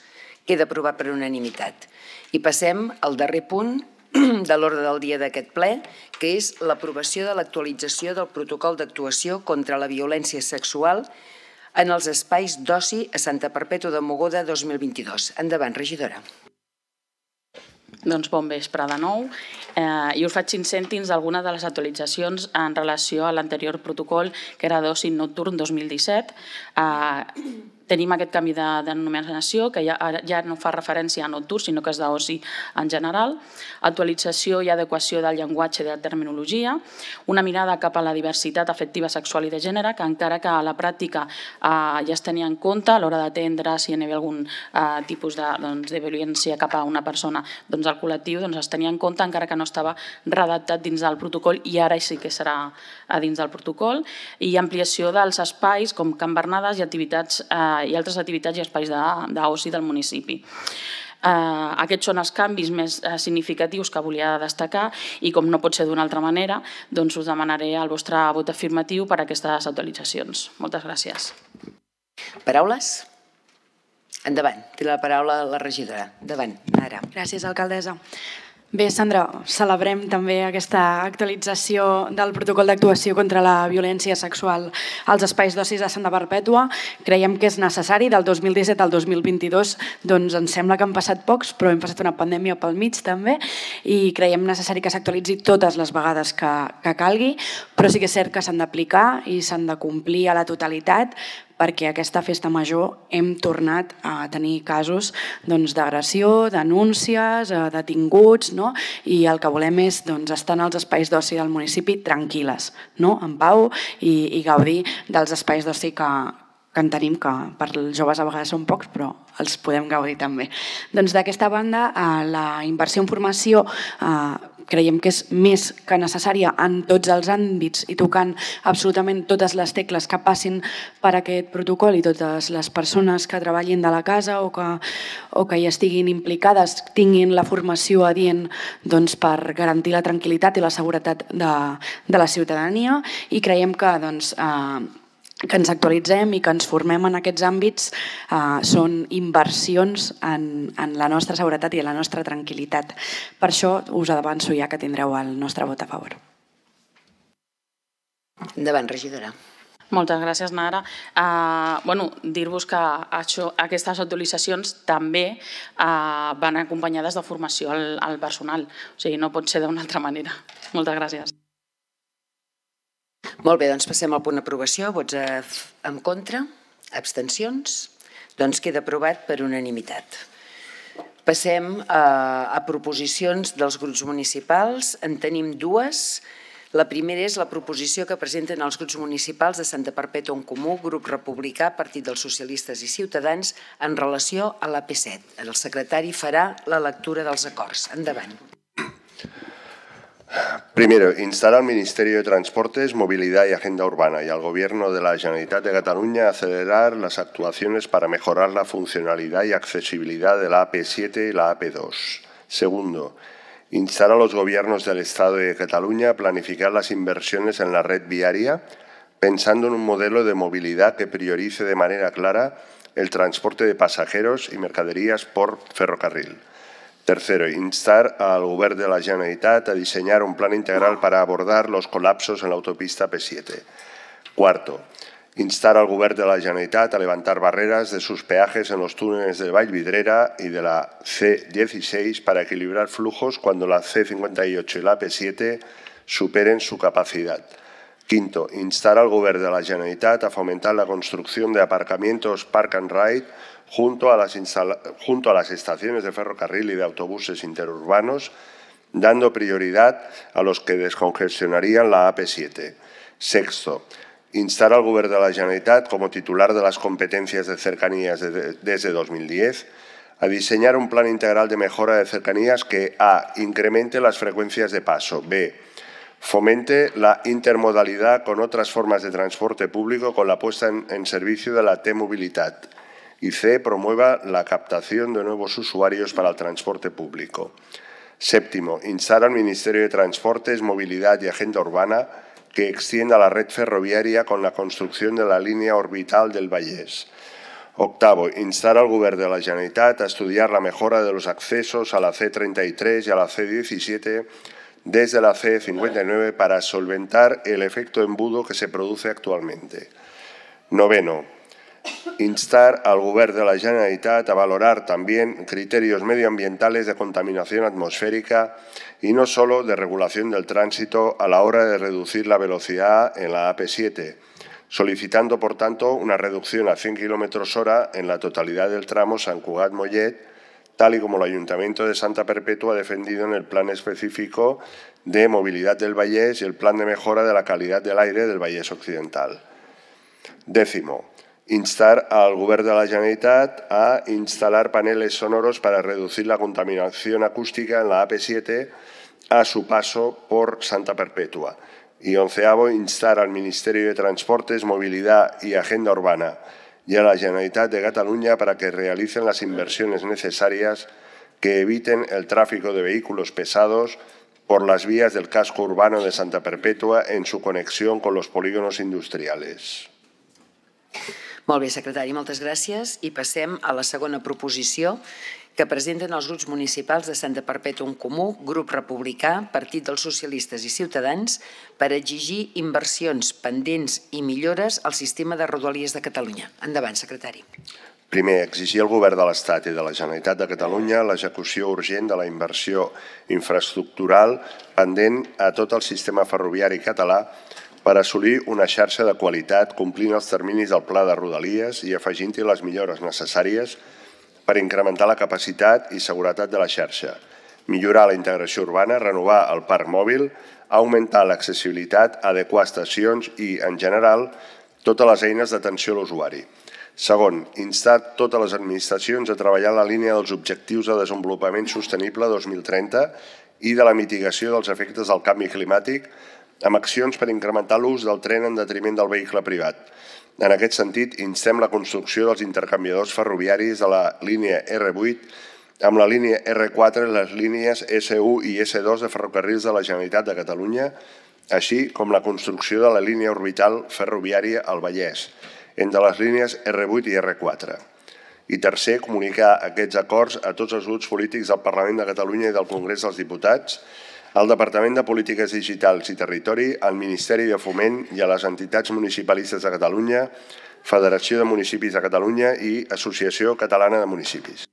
Queda aprovat per unanimitat. I passem al darrer punt, de l'ordre del dia d'aquest ple, que és l'aprovació de l'actualització del protocol d'actuació contra la violència sexual en els espais d'oci a Santa Perpètua de Mogoda 2022. Endavant, regidora. Doncs bon vespre de nou. Eh, jo us faig cinc cèntims d'alguna de les actualitzacions en relació a l'anterior protocol, que era d'oci nocturn 2017. Eh, tenim aquest canvi de denominació, que ja, ja no fa referència a nocturn, sinó que és d'oci en general, actualització i adequació del llenguatge i de la terminologia, una mirada cap a la diversitat afectiva, sexual i de gènere, que encara que a la pràctica eh, ja es tenia en compte a l'hora d'atendre si hi havia algun eh, tipus de, doncs, de violència cap a una persona doncs, al col·lectiu, doncs, es tenia en compte encara que no estava redactat dins del protocol i ara sí que serà a dins del protocol, i ampliació dels espais com Can Bernades i, activitats, eh, i altres activitats i espais d'oci del municipi. Eh, aquests són els canvis més eh, significatius que volia destacar i com no pot ser d'una altra manera, doncs us demanaré el vostre vot afirmatiu per a aquestes actualitzacions. Moltes gràcies. Paraules? Endavant, té la paraula la regidora. Endavant, ara. Gràcies, alcaldessa. Bé, Sandra, celebrem també aquesta actualització del protocol d'actuació contra la violència sexual als espais d'ocis de Santa Perpètua. Creiem que és necessari, del 2017 al 2022, doncs ens sembla que han passat pocs, però hem passat una pandèmia pel mig també, i creiem necessari que s'actualitzi totes les vegades que, que calgui, però sí que és cert que s'han d'aplicar i s'han de complir a la totalitat perquè aquesta festa major hem tornat a tenir casos doncs, d'agressió, doncs, denúncies, eh, detinguts, no? i el que volem és doncs, estar en els espais d'oci del municipi tranquil·les, no? en pau i, i gaudir dels espais d'oci que, que en tenim, que per als joves a vegades són pocs, però els podem gaudir també. Doncs d'aquesta banda, eh, la inversió en formació eh, creiem que és més que necessària en tots els àmbits i tocant absolutament totes les tecles que passin per aquest protocol i totes les persones que treballin de la casa o que, o que hi estiguin implicades tinguin la formació adient doncs, per garantir la tranquil·litat i la seguretat de, de la ciutadania. I creiem que doncs, eh, que ens actualitzem i que ens formem en aquests àmbits eh, són inversions en, en la nostra seguretat i en la nostra tranquil·litat. Per això us avanço ja que tindreu el nostre vot a favor. Endavant, regidora. Moltes gràcies, Nara. Uh, bueno, Dir-vos que això, aquestes actualitzacions també uh, van acompanyades de formació al, al personal, o sigui, no pot ser d'una altra manera. Moltes gràcies. Molt bé, doncs passem al punt d'aprovació. Vots a, en contra? Abstencions? Doncs queda aprovat per unanimitat. Passem a, a proposicions dels grups municipals. En tenim dues. La primera és la proposició que presenten els grups municipals de Santa Perpètua en Comú, Grup Republicà, Partit dels Socialistes i Ciutadans, en relació a l'AP7. El secretari farà la lectura dels acords. Endavant. Primero, instar al Ministerio de Transportes, Movilidad y Agenda Urbana y al Gobierno de la Generalitat de Cataluña a acelerar las actuaciones para mejorar la funcionalidad y accesibilidad de la AP7 y la AP2. Segundo, instar a los gobiernos del Estado de Cataluña a planificar las inversiones en la red viaria pensando en un modelo de movilidad que priorice de manera clara el transporte de pasajeros y mercaderías por ferrocarril. Tercero, instar al Govern de la Generalitat a diseñar un plan integral para abordar los colapsos en la autopista P7. Cuarto, instar al Govern de la Generalitat a levantar barreras de sus peajes en los túneles de Vallvidrera y de la C16 para equilibrar flujos cuando la C58 y la P7 superen su capacidad. Quinto, instar al Govern de la Generalitat a fomentar la construcción de aparcamientos Park and Ride junto a, las junto a las estaciones de ferrocarril y de autobuses interurbanos, dando prioridad a los que descongestionarían la AP7. Sexto, instar al Gobierno de la Generalitat, como titular de las competencias de cercanías desde 2010, a diseñar un plan integral de mejora de cercanías que A. incremente las frecuencias de paso, B. fomente la intermodalidad con otras formas de transporte público con la puesta en, en servicio de la T-movilidad, y C. Promueva la captación de nuevos usuarios para el transporte público. Séptimo, instar al Ministerio de Transportes, Movilidad y Agenda Urbana que extienda la red ferroviaria con la construcción de la línea orbital del Vallès. Octavo, instar al Gobierno de la Generalitat a estudiar la mejora de los accesos a la C33 y a la C17 desde la C59 para solventar el efecto embudo que se produce actualmente. Noveno, instar al Gobierno de la Generalitat a valorar también criterios medioambientales de contaminación atmosférica y no solo de regulación del tránsito a la hora de reducir la velocidad en la AP7, solicitando, por tanto, una reducción a 100 km hora en la totalidad del tramo San Cugat-Mollet, tal y como el Ayuntamiento de Santa Perpetua ha defendido en el Plan Específico de Movilidad del Vallés y el Plan de Mejora de la Calidad del Aire del Vallés Occidental. Décimo, instar al Gobierno de la Generalitat a instalar paneles sonoros para reducir la contaminación acústica en la AP7 a su paso por Santa Perpetua. Y onceavo, instar al Ministerio de Transportes, Movilidad y Agenda Urbana y a la Generalitat de Cataluña para que realicen las inversiones necesarias que eviten el tráfico de vehículos pesados por las vías del casco urbano de Santa Perpetua en su conexión con los polígonos industriales. Molt bé, secretari, moltes gràcies. I passem a la segona proposició que presenten els grups municipals de Santa Perpètua en Comú, Grup Republicà, Partit dels Socialistes i Ciutadans per exigir inversions pendents i millores al sistema de rodalies de Catalunya. Endavant, secretari. Primer, exigir al Govern de l'Estat i de la Generalitat de Catalunya l'execució urgent de la inversió infraestructural pendent a tot el sistema ferroviari català per assolir una xarxa de qualitat complint els terminis del Pla de Rodalies i afegint-hi les millores necessàries per incrementar la capacitat i seguretat de la xarxa, millorar la integració urbana, renovar el parc mòbil, augmentar l'accessibilitat, adequar estacions i, en general, totes les eines d'atenció a l'usuari. Segon, instar totes les administracions a treballar en la línia dels objectius de desenvolupament sostenible 2030 i de la mitigació dels efectes del canvi climàtic amb accions per incrementar l'ús del tren en detriment del vehicle privat. En aquest sentit, instem la construcció dels intercanviadors ferroviaris de la línia R8 amb la línia R4 i les línies S1 i S2 de ferrocarrils de la Generalitat de Catalunya, així com la construcció de la línia orbital ferroviària al Vallès, entre les línies R8 i R4. I tercer, comunicar aquests acords a tots els grups polítics del Parlament de Catalunya i del Congrés dels Diputats, al Departament de Polítiques Digitals i Territori, al Ministeri de Foment i a les entitats municipalistes de Catalunya, Federació de Municipis de Catalunya i Associació Catalana de Municipis.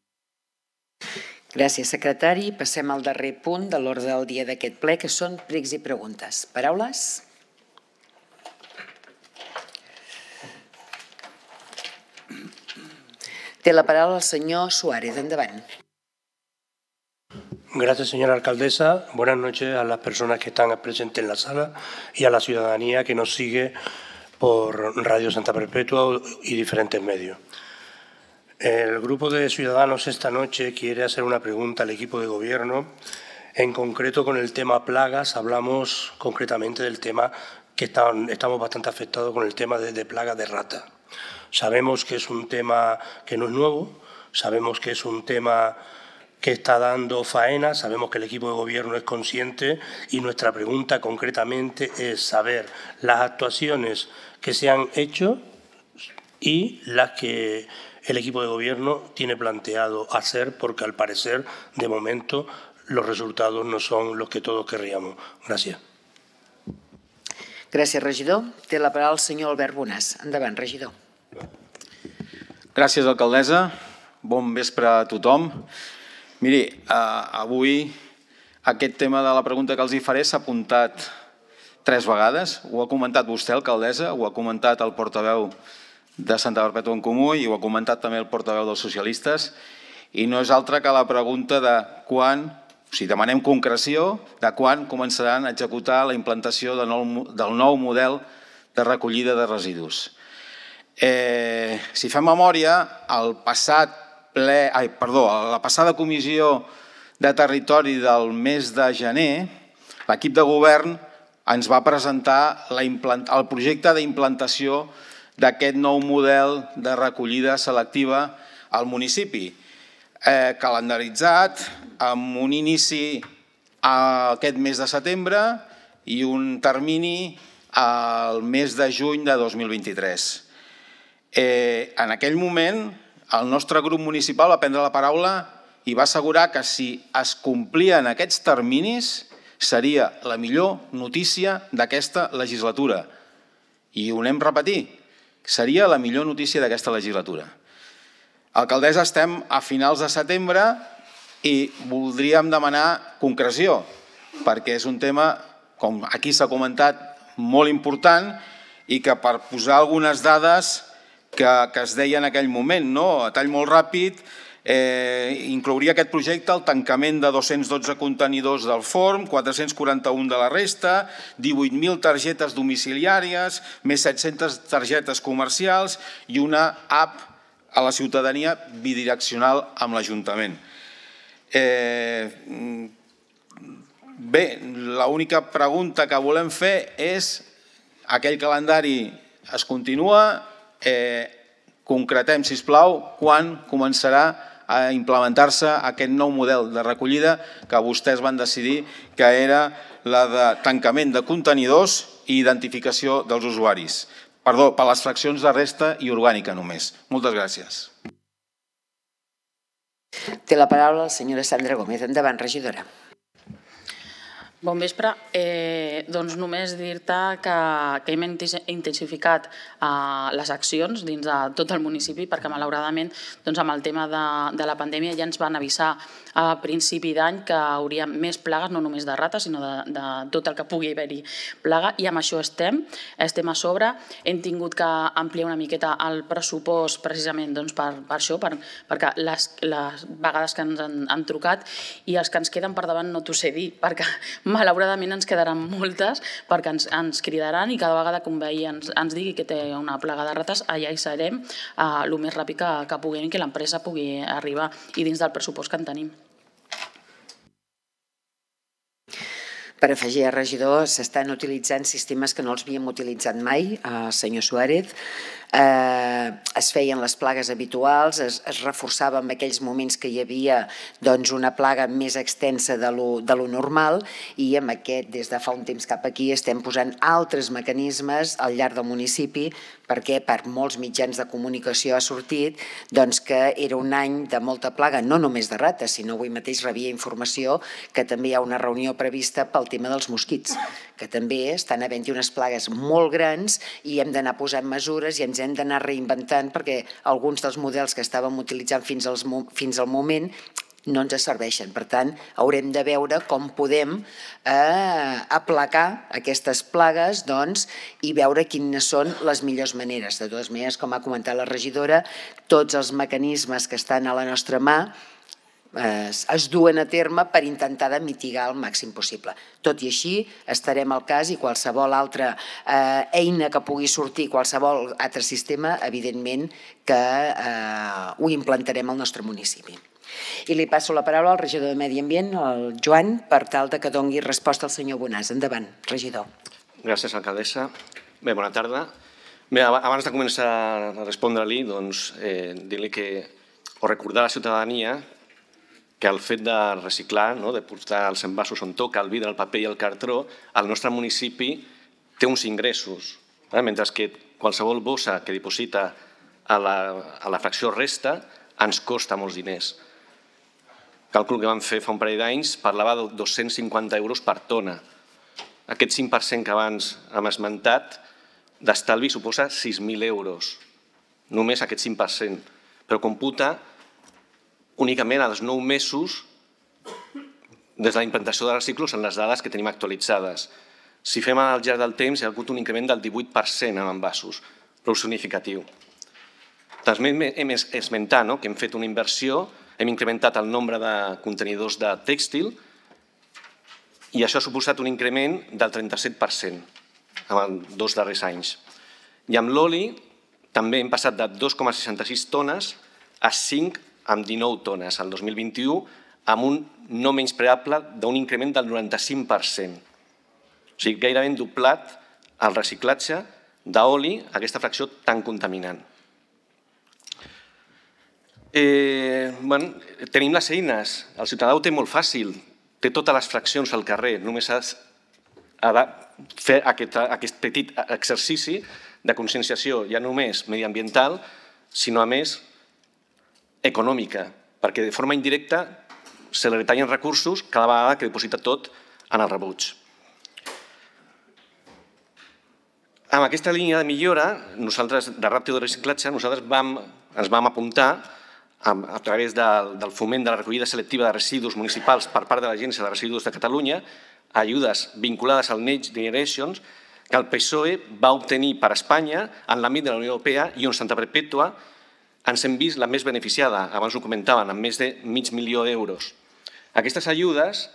Gràcies, secretari. Passem al darrer punt de l'ordre del dia d'aquest ple, que són pregs i preguntes. Paraules? Té la paraula el senyor Suárez. Endavant. Gracias, señora alcaldesa. Buenas noches a las personas que están presentes en la sala y a la ciudadanía que nos sigue por Radio Santa Perpetua y diferentes medios. El grupo de ciudadanos esta noche quiere hacer una pregunta al equipo de gobierno. En concreto, con el tema plagas, hablamos concretamente del tema que estamos bastante afectados con el tema de, de plagas de rata. Sabemos que es un tema que no es nuevo, sabemos que es un tema que está dando faena, sabemos que el equipo de gobierno es consciente y nuestra pregunta concretamente es saber las actuaciones que se han hecho y las que el equipo de gobierno tiene planteado hacer, porque al parecer, de momento, los resultados no son los que todos querríamos. Gràcies. Gràcies, regidor. Té la paraula el senyor Albert Bonàs. Endavant, regidor. Gràcies, alcaldessa. Bon vespre a tothom. Miri, eh, avui aquest tema de la pregunta que els hi faré s'ha apuntat tres vegades. Ho ha comentat vostè, alcaldessa, ho ha comentat el portaveu de Santa Perpètua en Comú i ho ha comentat també el portaveu dels socialistes i no és altra que la pregunta de quan, o sigui, demanem concreció, de quan començaran a executar la implantació del nou model de recollida de residus. Eh, si fem memòria, el passat ple, ai, perdó, a la passada comissió de territori del mes de gener, l'equip de govern ens va presentar la implant, el projecte d'implantació d'aquest nou model de recollida selectiva al municipi, eh, calendaritzat amb un inici aquest mes de setembre i un termini al mes de juny de 2023. Eh, en aquell moment, el nostre grup municipal va prendre la paraula i va assegurar que si es complien aquests terminis seria la millor notícia d'aquesta legislatura. I ho anem repetir, seria la millor notícia d'aquesta legislatura. Alcaldessa, estem a finals de setembre i voldríem demanar concreció, perquè és un tema, com aquí s'ha comentat, molt important i que per posar algunes dades que, que es deia en aquell moment, no? a tall molt ràpid, eh, inclouria aquest projecte el tancament de 212 contenidors del forn, 441 de la resta, 18.000 targetes domiciliàries, més 700 targetes comercials i una app a la ciutadania bidireccional amb l'Ajuntament. Eh, bé, l'única pregunta que volem fer és aquell calendari es continua, eh, concretem, si plau, quan començarà a implementar-se aquest nou model de recollida que vostès van decidir que era la de tancament de contenidors i identificació dels usuaris. Perdó, per les fraccions de resta i orgànica només. Moltes gràcies. Té la paraula la senyora Sandra Gómez. Endavant, regidora. Bon vespre. Eh, doncs només dir-te que, que hem intensificat eh, les accions dins de tot el municipi perquè malauradament doncs, amb el tema de, de la pandèmia ja ens van avisar a principi d'any que hauria més plagues, no només de rates, sinó de, de tot el que pugui haver-hi plaga i amb això estem, estem a sobre. Hem tingut que ampliar una miqueta el pressupost precisament doncs, per, per això, per, perquè les, les vegades que ens han, han trucat i els que ens queden per davant no t'ho sé dir, perquè malauradament ens quedaran moltes perquè ens, ens cridaran i cada vegada que un veí ens, ens digui que té una plaga de rates, allà hi serem eh, el més ràpid que, que puguem i que l'empresa pugui arribar i dins del pressupost que en tenim. Per afegir a regidor, s'estan utilitzant sistemes que no els havíem utilitzat mai, eh, senyor Suárez eh, es feien les plagues habituals, es, es reforçava en aquells moments que hi havia doncs, una plaga més extensa de lo, de lo normal i amb aquest, des de fa un temps cap aquí, estem posant altres mecanismes al llarg del municipi perquè per molts mitjans de comunicació ha sortit doncs, que era un any de molta plaga, no només de rates, sinó avui mateix rebia informació que també hi ha una reunió prevista pel tema dels mosquits, que també estan havent-hi unes plagues molt grans i hem d'anar posant mesures i hem ens hem d'anar reinventant perquè alguns dels models que estàvem utilitzant fins, als, fins al moment no ens serveixen. Per tant, haurem de veure com podem eh, aplacar aquestes plagues doncs, i veure quines són les millors maneres. De totes maneres, com ha comentat la regidora, tots els mecanismes que estan a la nostra mà es, es duen a terme per intentar de mitigar el màxim possible. Tot i així, estarem al cas i qualsevol altra eh, eina que pugui sortir, qualsevol altre sistema, evidentment que eh, ho implantarem al nostre municipi. I li passo la paraula al regidor de Medi Ambient, el Joan, per tal de que dongui resposta al senyor Bonàs. Endavant, regidor. Gràcies, alcaldessa. Bé, bona tarda. Bé, abans de començar a respondre-li, doncs, eh, dir-li que o recordar a la ciutadania que el fet de reciclar, no, de portar els envasos on toca, el vidre, el paper i el cartró, al nostre municipi té uns ingressos, eh? mentre que qualsevol bossa que diposita a la, a la fracció resta ens costa molts diners. Càlcul que vam fer fa un parell d'anys parlava de 250 euros per tona. Aquest 5% que abans hem esmentat d'estalvi suposa 6.000 euros, només aquest 5%, però computa únicament als 9 mesos des de la implantació de reciclos en les dades que tenim actualitzades. Si fem al llarg del temps, hi ha hagut un increment del 18% en envasos, prou significatiu. També hem esmentat no? que hem fet una inversió, hem incrementat el nombre de contenidors de tèxtil i això ha suposat un increment del 37% en els dos darrers anys. I amb l'oli també hem passat de 2,66 tones a 5 amb 19 tones al 2021, amb un no menys preable d'un increment del 95%. O sigui, gairebé doblat el reciclatge d'oli, aquesta fracció tan contaminant. Eh, bueno, tenim les eines, el ciutadà ho té molt fàcil, té totes les fraccions al carrer, només has, ha de fer aquest, aquest petit exercici de conscienciació, ja només mediambiental, sinó a més econòmica, perquè de forma indirecta se li retallen recursos cada vegada que diposita tot en el rebuig. Amb aquesta línia de millora, nosaltres, de ràpid de reciclatge, nosaltres vam, ens vam apuntar a, través de, del foment de la recollida selectiva de residus municipals per part de l'Agència de Residus de Catalunya, ajudes vinculades al Next Generations, que el PSOE va obtenir per Espanya en l'àmbit de la Unió Europea i on Santa Perpètua ens hem vist la més beneficiada, abans ho comentaven, amb més de mig milió d'euros. Aquestes ajudes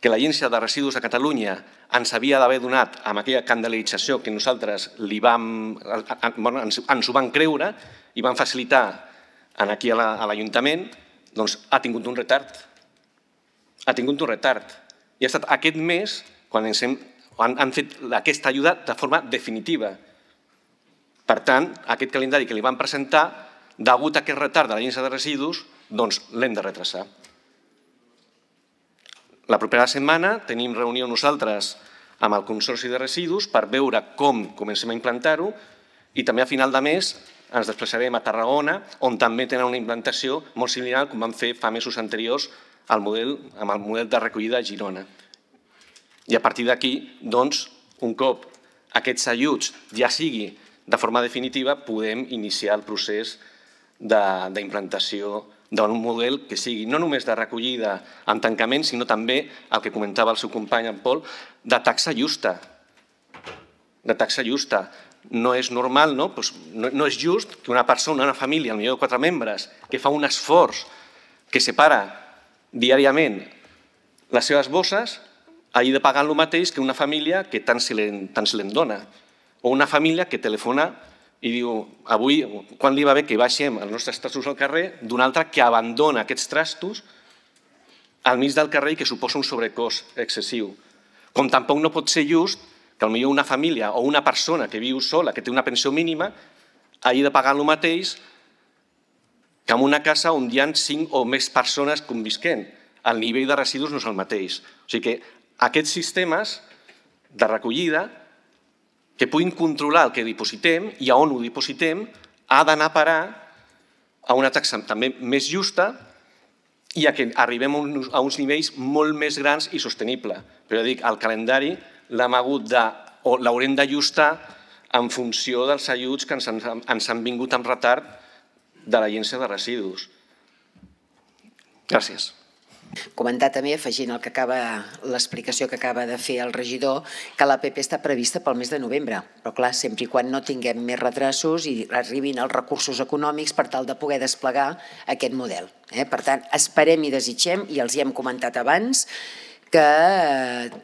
que l'Agència de Residus de Catalunya ens havia d'haver donat amb aquella candelització que nosaltres li vam, ens, ens ho van creure i van facilitar en aquí a l'Ajuntament, doncs ha tingut un retard. Ha tingut un retard. I ha estat aquest mes quan ens hem, han, han fet aquesta ajuda de forma definitiva. Per tant, aquest calendari que li van presentar, degut a aquest retard de l'Agència de Residus, doncs l'hem de retrasar. La propera setmana tenim reunió nosaltres amb el Consorci de Residus per veure com comencem a implantar-ho i també a final de mes ens desplaçarem a Tarragona, on també tenen una implantació molt similar com vam fer fa mesos anteriors al model, amb el model de recollida a Girona. I a partir d'aquí, doncs, un cop aquests ajuts ja sigui de forma definitiva, podem iniciar el procés d'implantació d'un model que sigui no només de recollida en tancament, sinó també el que comentava el seu company, en Pol, de taxa justa. De taxa justa. No és normal, no? Pues no, no és just que una persona, una família, millor de quatre membres, que fa un esforç que separa diàriament les seves bosses, hagi de pagar el mateix que una família que tant se li, tant se li dona. O una família que telefona i diu, avui, quan li va bé que baixem els nostres trastos al carrer, d'un altre que abandona aquests trastos al mig del carrer i que suposa un sobrecost excessiu. Com tampoc no pot ser just que potser una família o una persona que viu sola, que té una pensió mínima, hagi de pagar el mateix que en una casa on hi ha cinc o més persones convisquent. El nivell de residus no és el mateix. O sigui que aquests sistemes de recollida que puguin controlar el que dipositem i a on ho dipositem, ha d'anar a parar a una taxa també més justa i a que arribem a uns nivells molt més grans i sostenible. Però dic, el calendari l'hem hagut de, o l'haurem d'ajustar en funció dels ajuts que ens ens han vingut amb retard de l'Agència de Residus. Gràcies. Comentar també, afegint el que acaba l'explicació que acaba de fer el regidor, que l'APP està prevista pel mes de novembre, però clar, sempre i quan no tinguem més retrasos i arribin els recursos econòmics per tal de poder desplegar aquest model. Eh? Per tant, esperem i desitgem, i els hi hem comentat abans, que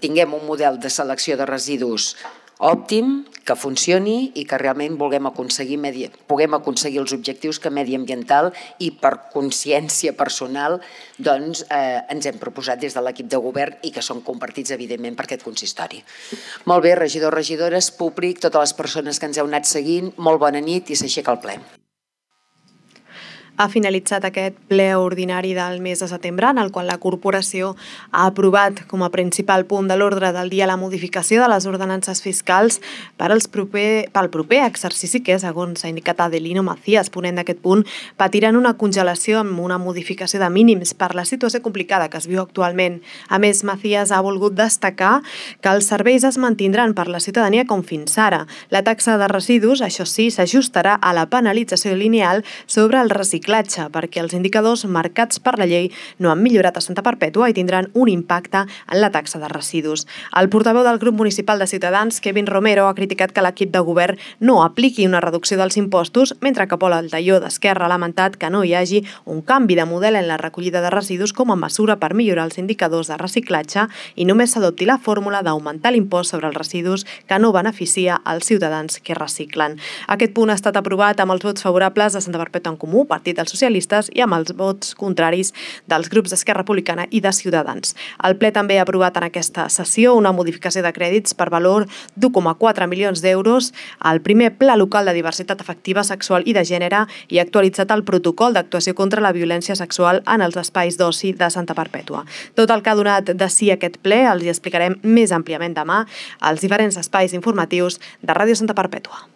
tinguem un model de selecció de residus òptim, que funcioni i que realment vulguem aconseguir medi... puguem aconseguir els objectius que mediambiental i per consciència personal doncs, eh, ens hem proposat des de l'equip de govern i que són compartits, evidentment, per aquest consistori. Molt bé, regidors, regidores, públic, totes les persones que ens heu anat seguint, molt bona nit i s'aixeca el ple ha finalitzat aquest ple ordinari del mes de setembre, en el qual la corporació ha aprovat com a principal punt de l'ordre del dia la modificació de les ordenances fiscals per als proper, pel proper exercici que, segons ha indicat Adelino Macías, ponent d'aquest punt, patiran una congelació amb una modificació de mínims per la situació complicada que es viu actualment. A més, Macías ha volgut destacar que els serveis es mantindran per la ciutadania com fins ara. La taxa de residus, això sí, s'ajustarà a la penalització lineal sobre el reciclatge reciclatge perquè els indicadors marcats per la llei no han millorat a Santa Perpètua i tindran un impacte en la taxa de residus. El portaveu del grup municipal de Ciutadans, Kevin Romero, ha criticat que l'equip de govern no apliqui una reducció dels impostos, mentre que Pol Altaió d'Esquerra ha lamentat que no hi hagi un canvi de model en la recollida de residus com a mesura per millorar els indicadors de reciclatge i només s'adopti la fórmula d'augmentar l'impost sobre els residus que no beneficia als ciutadans que reciclen. Aquest punt ha estat aprovat amb els vots favorables de Santa Perpètua en Comú, Partit Partit dels Socialistes i amb els vots contraris dels grups d'Esquerra Republicana i de Ciutadans. El ple també ha aprovat en aquesta sessió una modificació de crèdits per valor d'1,4 milions d'euros al primer Pla Local de Diversitat Afectiva Sexual i de Gènere i ha actualitzat el protocol d'actuació contra la violència sexual en els espais d'oci de Santa Perpètua. Tot el que ha donat de si aquest ple els hi explicarem més àmpliament demà als diferents espais informatius de Ràdio Santa Perpètua.